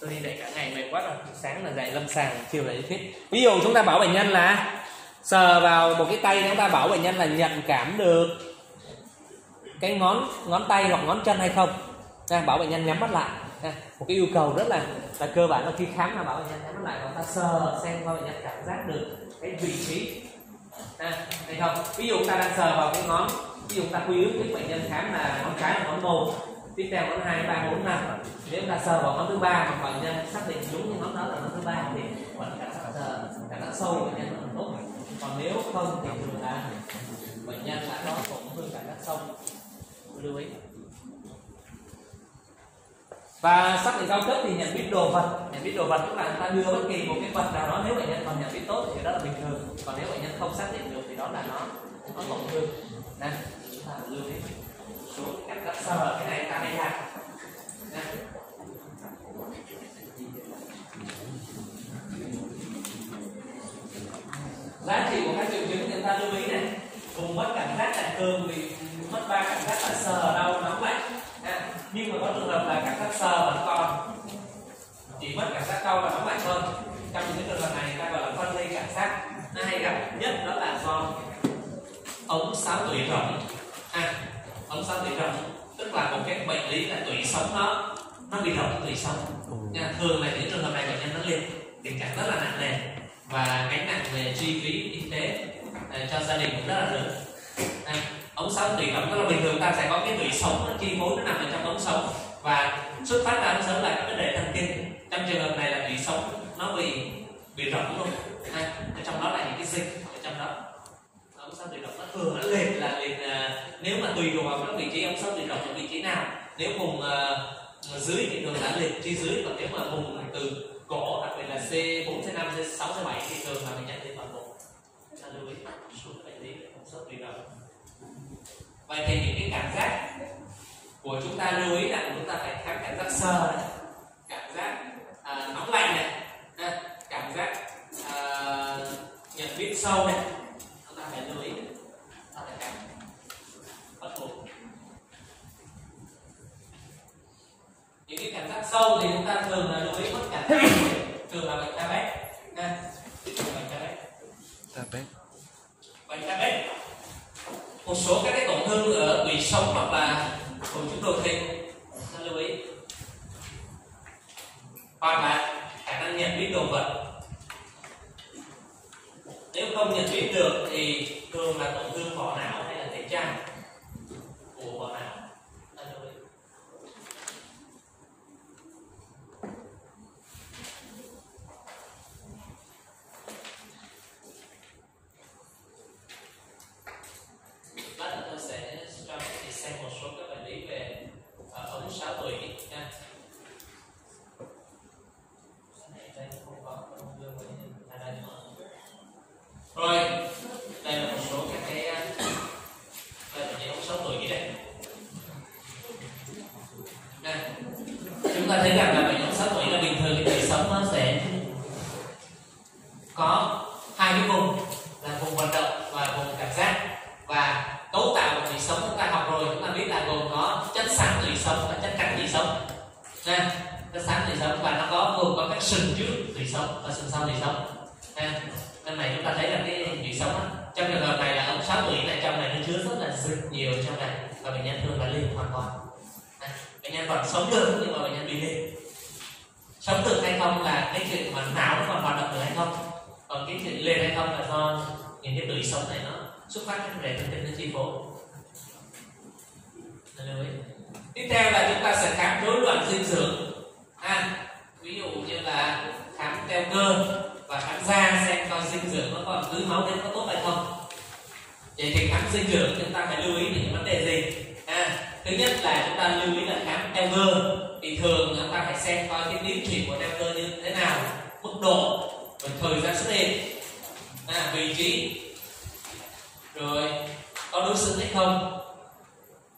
Tôi đi dạy cả ngày mệt quá rồi. Sáng là dạy lâm sàng, chiều là thuyết. Ví dụ chúng ta bảo bệnh nhân là sờ vào một cái tay, chúng ta bảo bệnh nhân là nhận cảm được cái ngón ngón tay hoặc ngón chân hay không. Ta bảo bệnh nhân nhắm mắt lại một cái yêu cầu rất là là cơ bản là khi khám là bảo bệnh nhân nhắm lại và ta sờ xem coi bệnh nhân cảm giác được cái vị trí. À, hay không? Ví dụ ta đang sờ vào cái ngón ví dụ ta quy ước với bệnh nhân khám là ngón trái là ngón một tiếp theo ngón hai ba bốn năm. Nếu ta sờ vào ngón thứ ba mà bệnh nhân xác định đúng như ngón đó là ngón thứ ba thì vẫn cảm giác sờ cảm giác sâu bệnh nhân rất tốt còn nếu không thì thường là bệnh nhân đã có tổn thương cảm giác sâu. Lưu ý và xác định cao cấp thì nhận biết đồ vật. Nhận biết đồ vật tức là chúng ta đưa bất kỳ một cái vật nào đó, nếu bệnh nhân còn nhận biết tốt thì đó là bình thường. Còn nếu bệnh nhân không xác định được thì đó là nó nó tổn thương. Nè chúng ta lưu ý số cảm giác sờ cái này ta đây. Hạt giá trị của các triệu chứng chúng ta lưu ý này. Vùng mất cảm giác là thường bị mất ba cảm giác là sờ, đau, nóng lạnh nhưng mà có trường hợp là cảm giác sờ vẫn còn chỉ mất cảm giác đau và nóng lạnh thôi trong những trường hợp này ta gọi là phân ly cảm giác nó hay gặp nhất đó là do ống sáo tủy rỗng à, ống sáo tủy rỗng tức là một cái bệnh lý là tủy sống nó nó bị rỗng tủy sống. Nha thường là những trường hợp này bệnh nhân nó liệt tình trạng rất là nặng nề. Và gánh nặng về chi phí y tế uh, cho gia đình cũng rất là lớn. À, ống sống tủy sống tức là bình thường ta sẽ có cái tủy sống nó chi phối nó nằm ở trong ống sống. Và xuất phát ra ống sống là các vấn đề thần kinh. Trong trường hợp này là tủy sống nó bị bị rỗng luôn. À, ở trong đó là những cái dịch ở trong đó. Ống sống tủy rỗng nó thường nó liệt là liệt à, nếu mà tùy thuộc vào cái vị trí ống sống tủy rỗng ở vị trí nào nếu vùng à, dưới thì thường là liệt chi dưới còn nếu mà vùng từ cổ đặc biệt là C4, C5, C6, C7 thì thường là mình nhận thấy toàn bộ. Ta lưu ý xuống bệnh lý không sốt tùy động vậy thì những cái cảm giác của chúng ta lưu ý là chúng ta phải khám cảm giác sơ này cảm giác à, nóng lạnh này à, cảm giác à, nhận biết sâu này. Chúng ta phải lưu ý. Ta phải cảm bắt buộc. Những cái cảm giác sâu thì chúng ta thường là lưu ý mất cảm giác để thì khám sinh trưởng chúng ta phải lưu ý những vấn đề gì? À, thứ nhất là chúng ta lưu ý là khám teo cơ thì thường chúng ta phải xem coi cái tiến triển của teo cơ như thế nào mức độ và thời gian xuất hiện à, vị trí rồi có đối xứng hay không.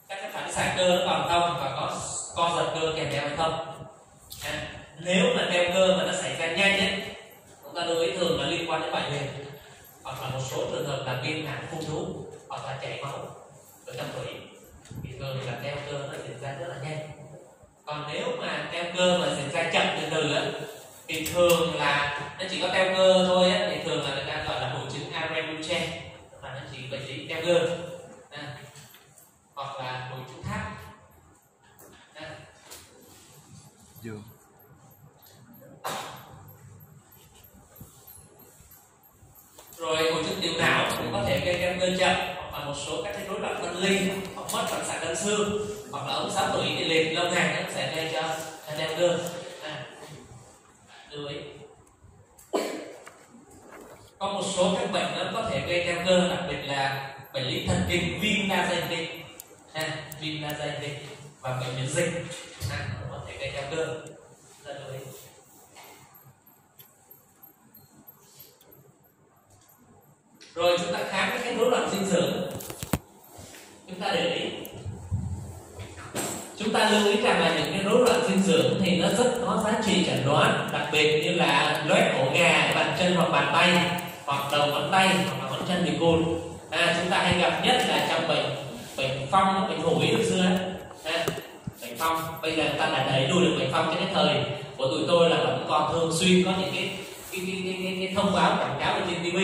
Các cái phản xạ cơ nó còn không và có co giật cơ kèm theo hay không. À, nếu mà teo cơ mà nó xảy ra nhanh ấy chúng ta lưu ý thường là liên quan đến bệnh nền hoặc là một số trường hợp là viêm họng khu trú hoặc là chảy máu ở trong tủy thì thường là teo cơ nó diễn ra rất là nhanh. Còn nếu mà teo cơ mà diễn ra chậm từ từ á thì thường là nó chỉ có teo cơ thôi á thì thường là người ta gọi là hội chứng Areluchen là nó chỉ bệnh lý teo cơ. À, hoặc là hội chứng tháp à, Dương rồi hội chứng tiểu não cũng có thể gây teo cơ chậm hoặc là một số các cái rối loạn phân ly hoặc mất phản xạ cân xương hoặc là ống sáu tuổi thì liệt lâu ngày nó sẽ gây cho đeo cơ à, lưu ý. Có một số các bệnh nó có thể gây teo cơ đặc biệt là bệnh lý thần kinh viêm đa dây kinh ha, viêm đa dây kinh và bệnh miễn dịch. Ha, có thể gây theo cơ. Rất lưu ý. Rồi chúng ta khám các cái rối loạn dinh dưỡng chúng ta để ý. Chúng ta lưu ý rằng là những cái rối loạn dinh dưỡng thì nó rất có giá trị chẩn đoán đặc biệt như là loét ổ gà bàn chân hoặc bàn tay hoặc đầu ngón tay hoặc là ngón chân bị côn. À, chúng ta hay gặp nhất là trong bệnh bệnh phong bệnh phổi lúc xưa. À, bệnh phong. Bây giờ người ta đã đẩy lùi được bệnh phong cho đến thời của tụi tôi là vẫn còn thường xuyên có những cái cái, cái, cái, cái, cái thông báo quảng cáo ở trên tv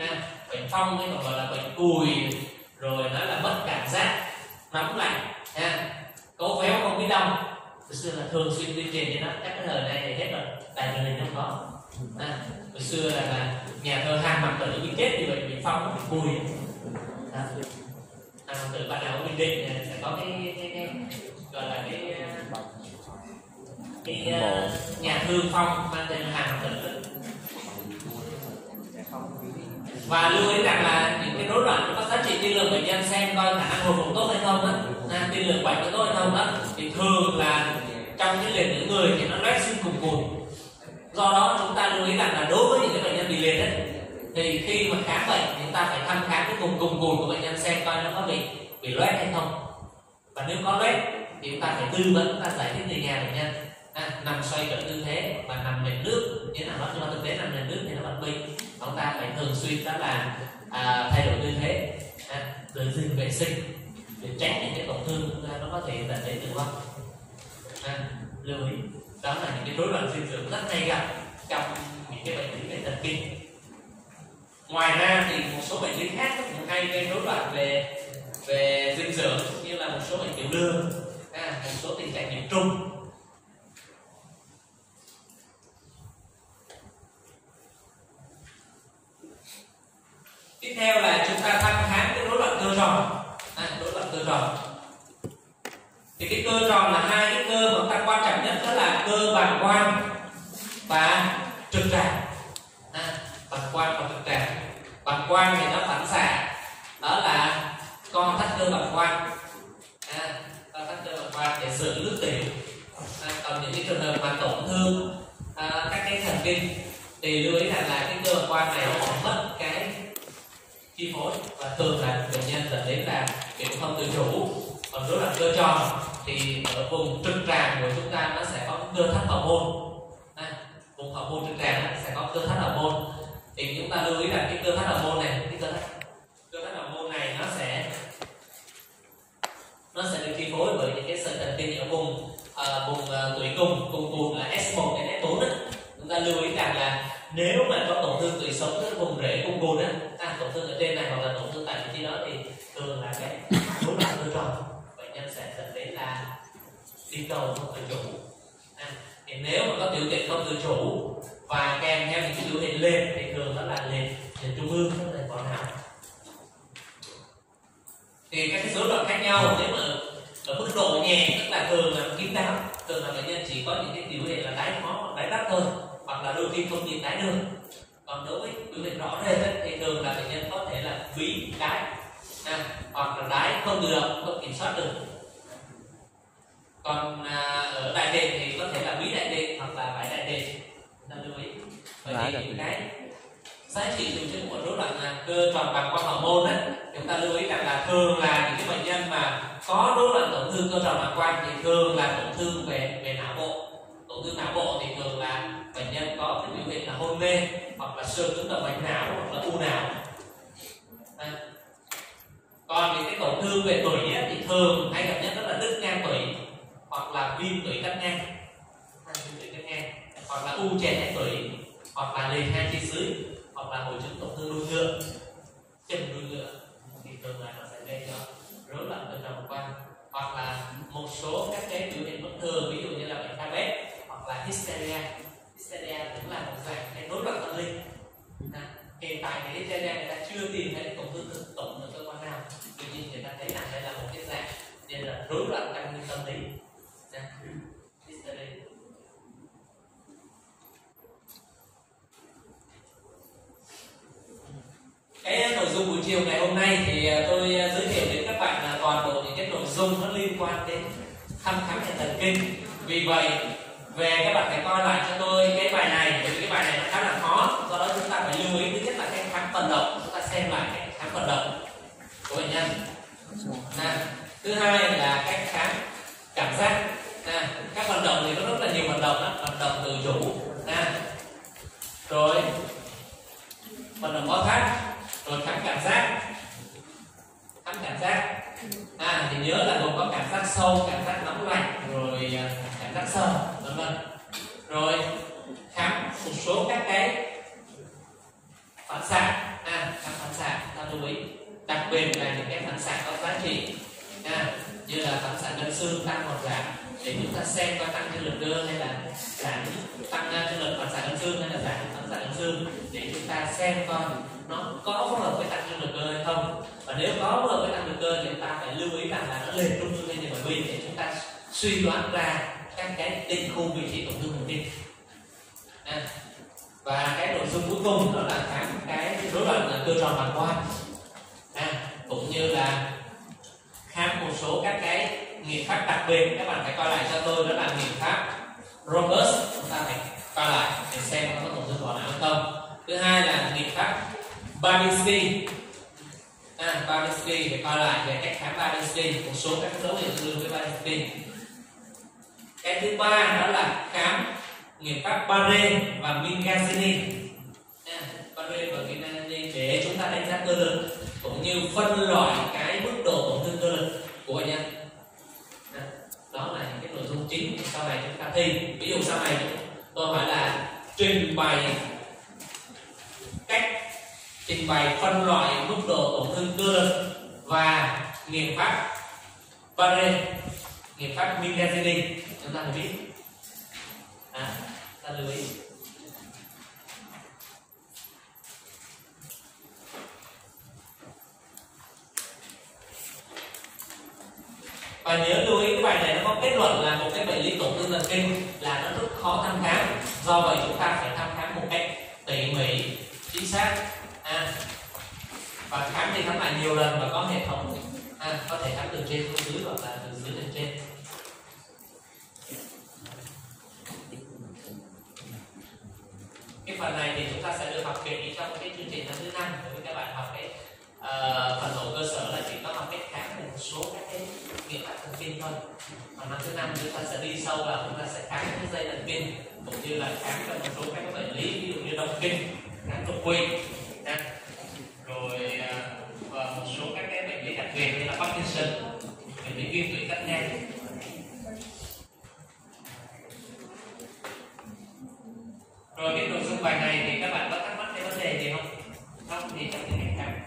à, phong hay còn gọi là bệnh cùi rồi nó là mất cảm giác nóng lạnh ha. Cố véo không biết đông hồi xưa là thường xuyên tuyên truyền cho nó các cái thời này thì hết rồi tại vì mình không có à, hồi xưa là, là nhà thơ hàng mặt tử bị chết vì bệnh bị phong bị cùi. À, à, từ ban đầu ở bình định sẽ có cái, cái, cái gọi là cái cái, cái uh, nhà thương phong mang tên hàng mặt tử và lưu ý rằng là những cái rối loạn có giá trị tiên lượng bệnh nhân xem coi khả năng hồi phục tốt hay không đó à, tiên lượng bệnh có tốt hay không đó thì thường là trong những liệt những người thì nó loét xương cùng cùng. Do đó chúng ta lưu ý rằng là đối với những cái bệnh nhân bị liệt ấy, thì khi mà khám bệnh thì chúng ta phải thăm khám cái cùng cùng cùng của bệnh nhân xem coi nó có bị bị loét hay không. Và nếu có loét thì chúng ta phải tư vấn chúng ta giải thích người nhà bệnh nhân. À, nằm xoay trở tư thế và nằm nền nước như nào đó nhưng mà thực tế nằm nền nước thì nó bật bình chúng ta phải thường xuyên đó là à, thay đổi tư thế à, rồi dừng vệ sinh để tránh những cái tổn thương nó có thể dẫn đến tử vong. À, lưu ý đó là những cái rối loạn dinh dưỡng rất hay gặp trong những cái bệnh lý về thần kinh. Ngoài ra thì một số bệnh lý khác cũng hay gây rối loạn về về dinh dưỡng như là một số bệnh tiểu đường à, một số tình trạng nhiễm trùng. Theo là chúng ta thăm khám cái rối loạn cơ tròn. À, rối loạn cơ tròn. Thì cái cơ tròn là hai cái cơ mà chúng ta quan trọng nhất đó là cơ bàn quan và trực tràng. À, bàn quan và trực tràng. Bàn quan thì nó phản xạ. Đó là con thắt cơ bàn quan à, con thắt cơ bàn quan để giữ nước tiểu. À, còn những cái trường hợp mà tổn thương à, các cái thần kinh thì lưu ý rằng là cái cơ bàng quan này nó sẽ mất chi phối và thường là bệnh nhân dẫn đến là kiểu không tự chủ. Còn rối loạn cơ tròn thì ở vùng trực tràng của chúng ta nó sẽ có cơ thắt hậu môn. À, vùng hậu môn trực tràng sẽ có cơ thắt hậu môn. Thì chúng ta lưu ý là cái cơ thắt hậu môn này cái cơ thắt cơ thắt hậu môn này nó sẽ nó sẽ được chi phối bởi những cái sợi thần kinh ở vùng à, vùng uh, tủy cung cùng vùng là S1 đến S4 đó. chúng ta lưu ý rằng là nếu mà có tổn thương tủy sống tức vùng rễ cung cùn á à, tổn thương ở trên này hoặc là tổn thương tại vị trí đó thì thường là cái rối loạn cơ tròn bệnh nhân sẽ dẫn đến là đi cầu không tự chủ. À, thì nếu mà có tiểu tiện không tự chủ và kèm theo những cái biểu hiện lên thì thường đó là lên lên trung ương rất là còn nào thì các cái rối loạn khác nhau nếu mà ở mức độ nhẹ tức là thường là kín đáo thường là bệnh nhân chỉ có những cái biểu hiện là đáy máu hoặc đáy đắp thôi hoặc là đôi khi không nhìn đáy đường còn đối với biểu hiện rõ rệt thì thường là bệnh nhân có thể là bí đáy à, hoặc là đáy không động không kiểm soát được. Còn à, ở đại đền thì có thể là bí đại đền hoặc là bãi đại đền ta lưu ý. Bởi vì những cái giá trị triệu chứng của rối loạn là cơ tròn bằng quang hậu môn á chúng ta lưu ý rằng là thường là những cái bệnh nhân mà có rối loạn tổn thương cơ tròn bằng quang thì thường là tổn thương về về não bộ tổn thương não bộ thì thường là bệnh nhân có cái biểu hiện là hôn mê hoặc là xương cứng động mạch não hoặc là u não. À. còn những cái tổn thương về tủy ấy, thì thường hay gặp nhất đó là đứt ngang tủy hoặc là viêm tủy cắt ngang. Viêm tủy cắt ngang hoặc là u chèn hay tủy hoặc là lì hai chi dưới hoặc là hội chứng tổn thương đuôi ngựa. Chân đuôi ngựa thì thường là nó sẽ gây cho rối loạn tuần hoàn quan hoặc là một số các cái biểu hiện bất thường ví dụ như là bệnh diabetes và hysteria. Hysteria cũng là một dạng cái rối loạn tâm linh. À, hiện tại thì hysteria người ta chưa tìm thấy tổn thương thực tổng ở cơ quan nào. Tuy nhiên người ta thấy rằng đây là một cái dạng nên là rối loạn căn nguyên tâm lý. À, hysteria. Cái ờ, nội dung buổi chiều ngày hôm nay thì ờ, tôi ờ, giới thiệu đến các bạn là toàn bộ những cái nội dung nó liên quan đến thăm khám hệ thần kinh. Vì vậy về các bạn phải coi lại cho tôi cái bài này bởi vì cái bài này nó khá là khó. Do đó chúng ta phải lưu ý thứ nhất là cái khám vận động. Chúng ta xem lại cái khám vận động của bệnh nhân. À, thứ hai là cách khám cảm giác. À, các vận động thì có rất là nhiều vận động đó vận động tự chủ à, rồi vận động có thắt rồi khám cảm giác. Khám cảm giác. À thì nhớ là gồm có cảm giác sâu cảm giác nóng lạnh rồi à, Dạ, dạ, à, sơ vân vân. Rồi khám một số các cái phản xạ. À các phản xạ ta lưu ý. Đặc biệt là những cái phản xạ có giá trị. À, như là phản xạ đơn xương tăng hoặc giảm. Để chúng ta xem có tăng chương lực cơ hay là giảm tăng à, chương lực phản xạ đơn xương hay là giảm phản xạ đơn xương. Để chúng ta xem coi nó có phù hợp với tăng chương lực cơ hay không. Và nếu có phù hợp với tăng lực cơ thì ta phải lưu ý rằng là nó lên trung ương lên trên bởi để chúng ta suy đoán ra các cái tên khu vị trí tổn thương thần kinh. À, và cái nội dung cuối cùng đó là khám cái rối loạn à, cơ tròn bàng quang à, cũng như là khám một số các cái nghiệp pháp đặc biệt các bạn phải coi lại cho tôi đó là nghiệp pháp robust. Chúng ta phải coi lại để xem nó có tổn thương vỏ não hay không. Thứ hai là nghiệp pháp Babinski à, Babinski phải coi lại về cách khám Babinski một số các dấu hiệu tương đương với Babinski cái thứ ba đó là khám nghiệp pháp Barre và Minkasini à, Barre và Minkasini để chúng ta đánh giá cơ lực cũng như phân loại cái mức độ tổn thương cơ lực của bệnh nhân. Đó là những cái nội dung chính sau này chúng ta thi. Ví dụ sau này tôi hỏi là trình bày cách trình bày phân loại mức độ tổn thương cơ lực và nghiệm pháp Barre nghiệm pháp Minkasini chúng ta phải biết à, ta lưu ý. Và nhớ lưu ý cái bài này nó có kết luận là một cái bệnh lý tổn thương thần kinh là nó rất khó thăm khám. Do vậy chúng ta phải thăm khám một cách tỉ mỉ chính xác. À, và khám thì khám lại nhiều lần và có hệ thống. À, có thể khám từ trên xuống dưới hoặc là từ dưới lên trên cái phần này thì chúng ta sẽ được học kỹ trong cái chương trình năm thứ năm với các bạn học cái uh, phần độ cơ sở là chỉ có học cách khám một số các cái nghiệm pháp thần kinh thôi. Còn năm thứ năm chúng ta sẽ đi sâu vào chúng ta sẽ khám cái dây thần kinh cũng như là khám cho một số các bệnh lý ví dụ như động kinh khám đột quỵ rồi uh, và một số các cái bệnh lý đặc biệt như là Parkinson bệnh lý viêm tụy cấp nhanh rồi, cái nội dung bài này thì các bạn có thắc mắc cái vấn đề gì không? Không thì trong những ngày khác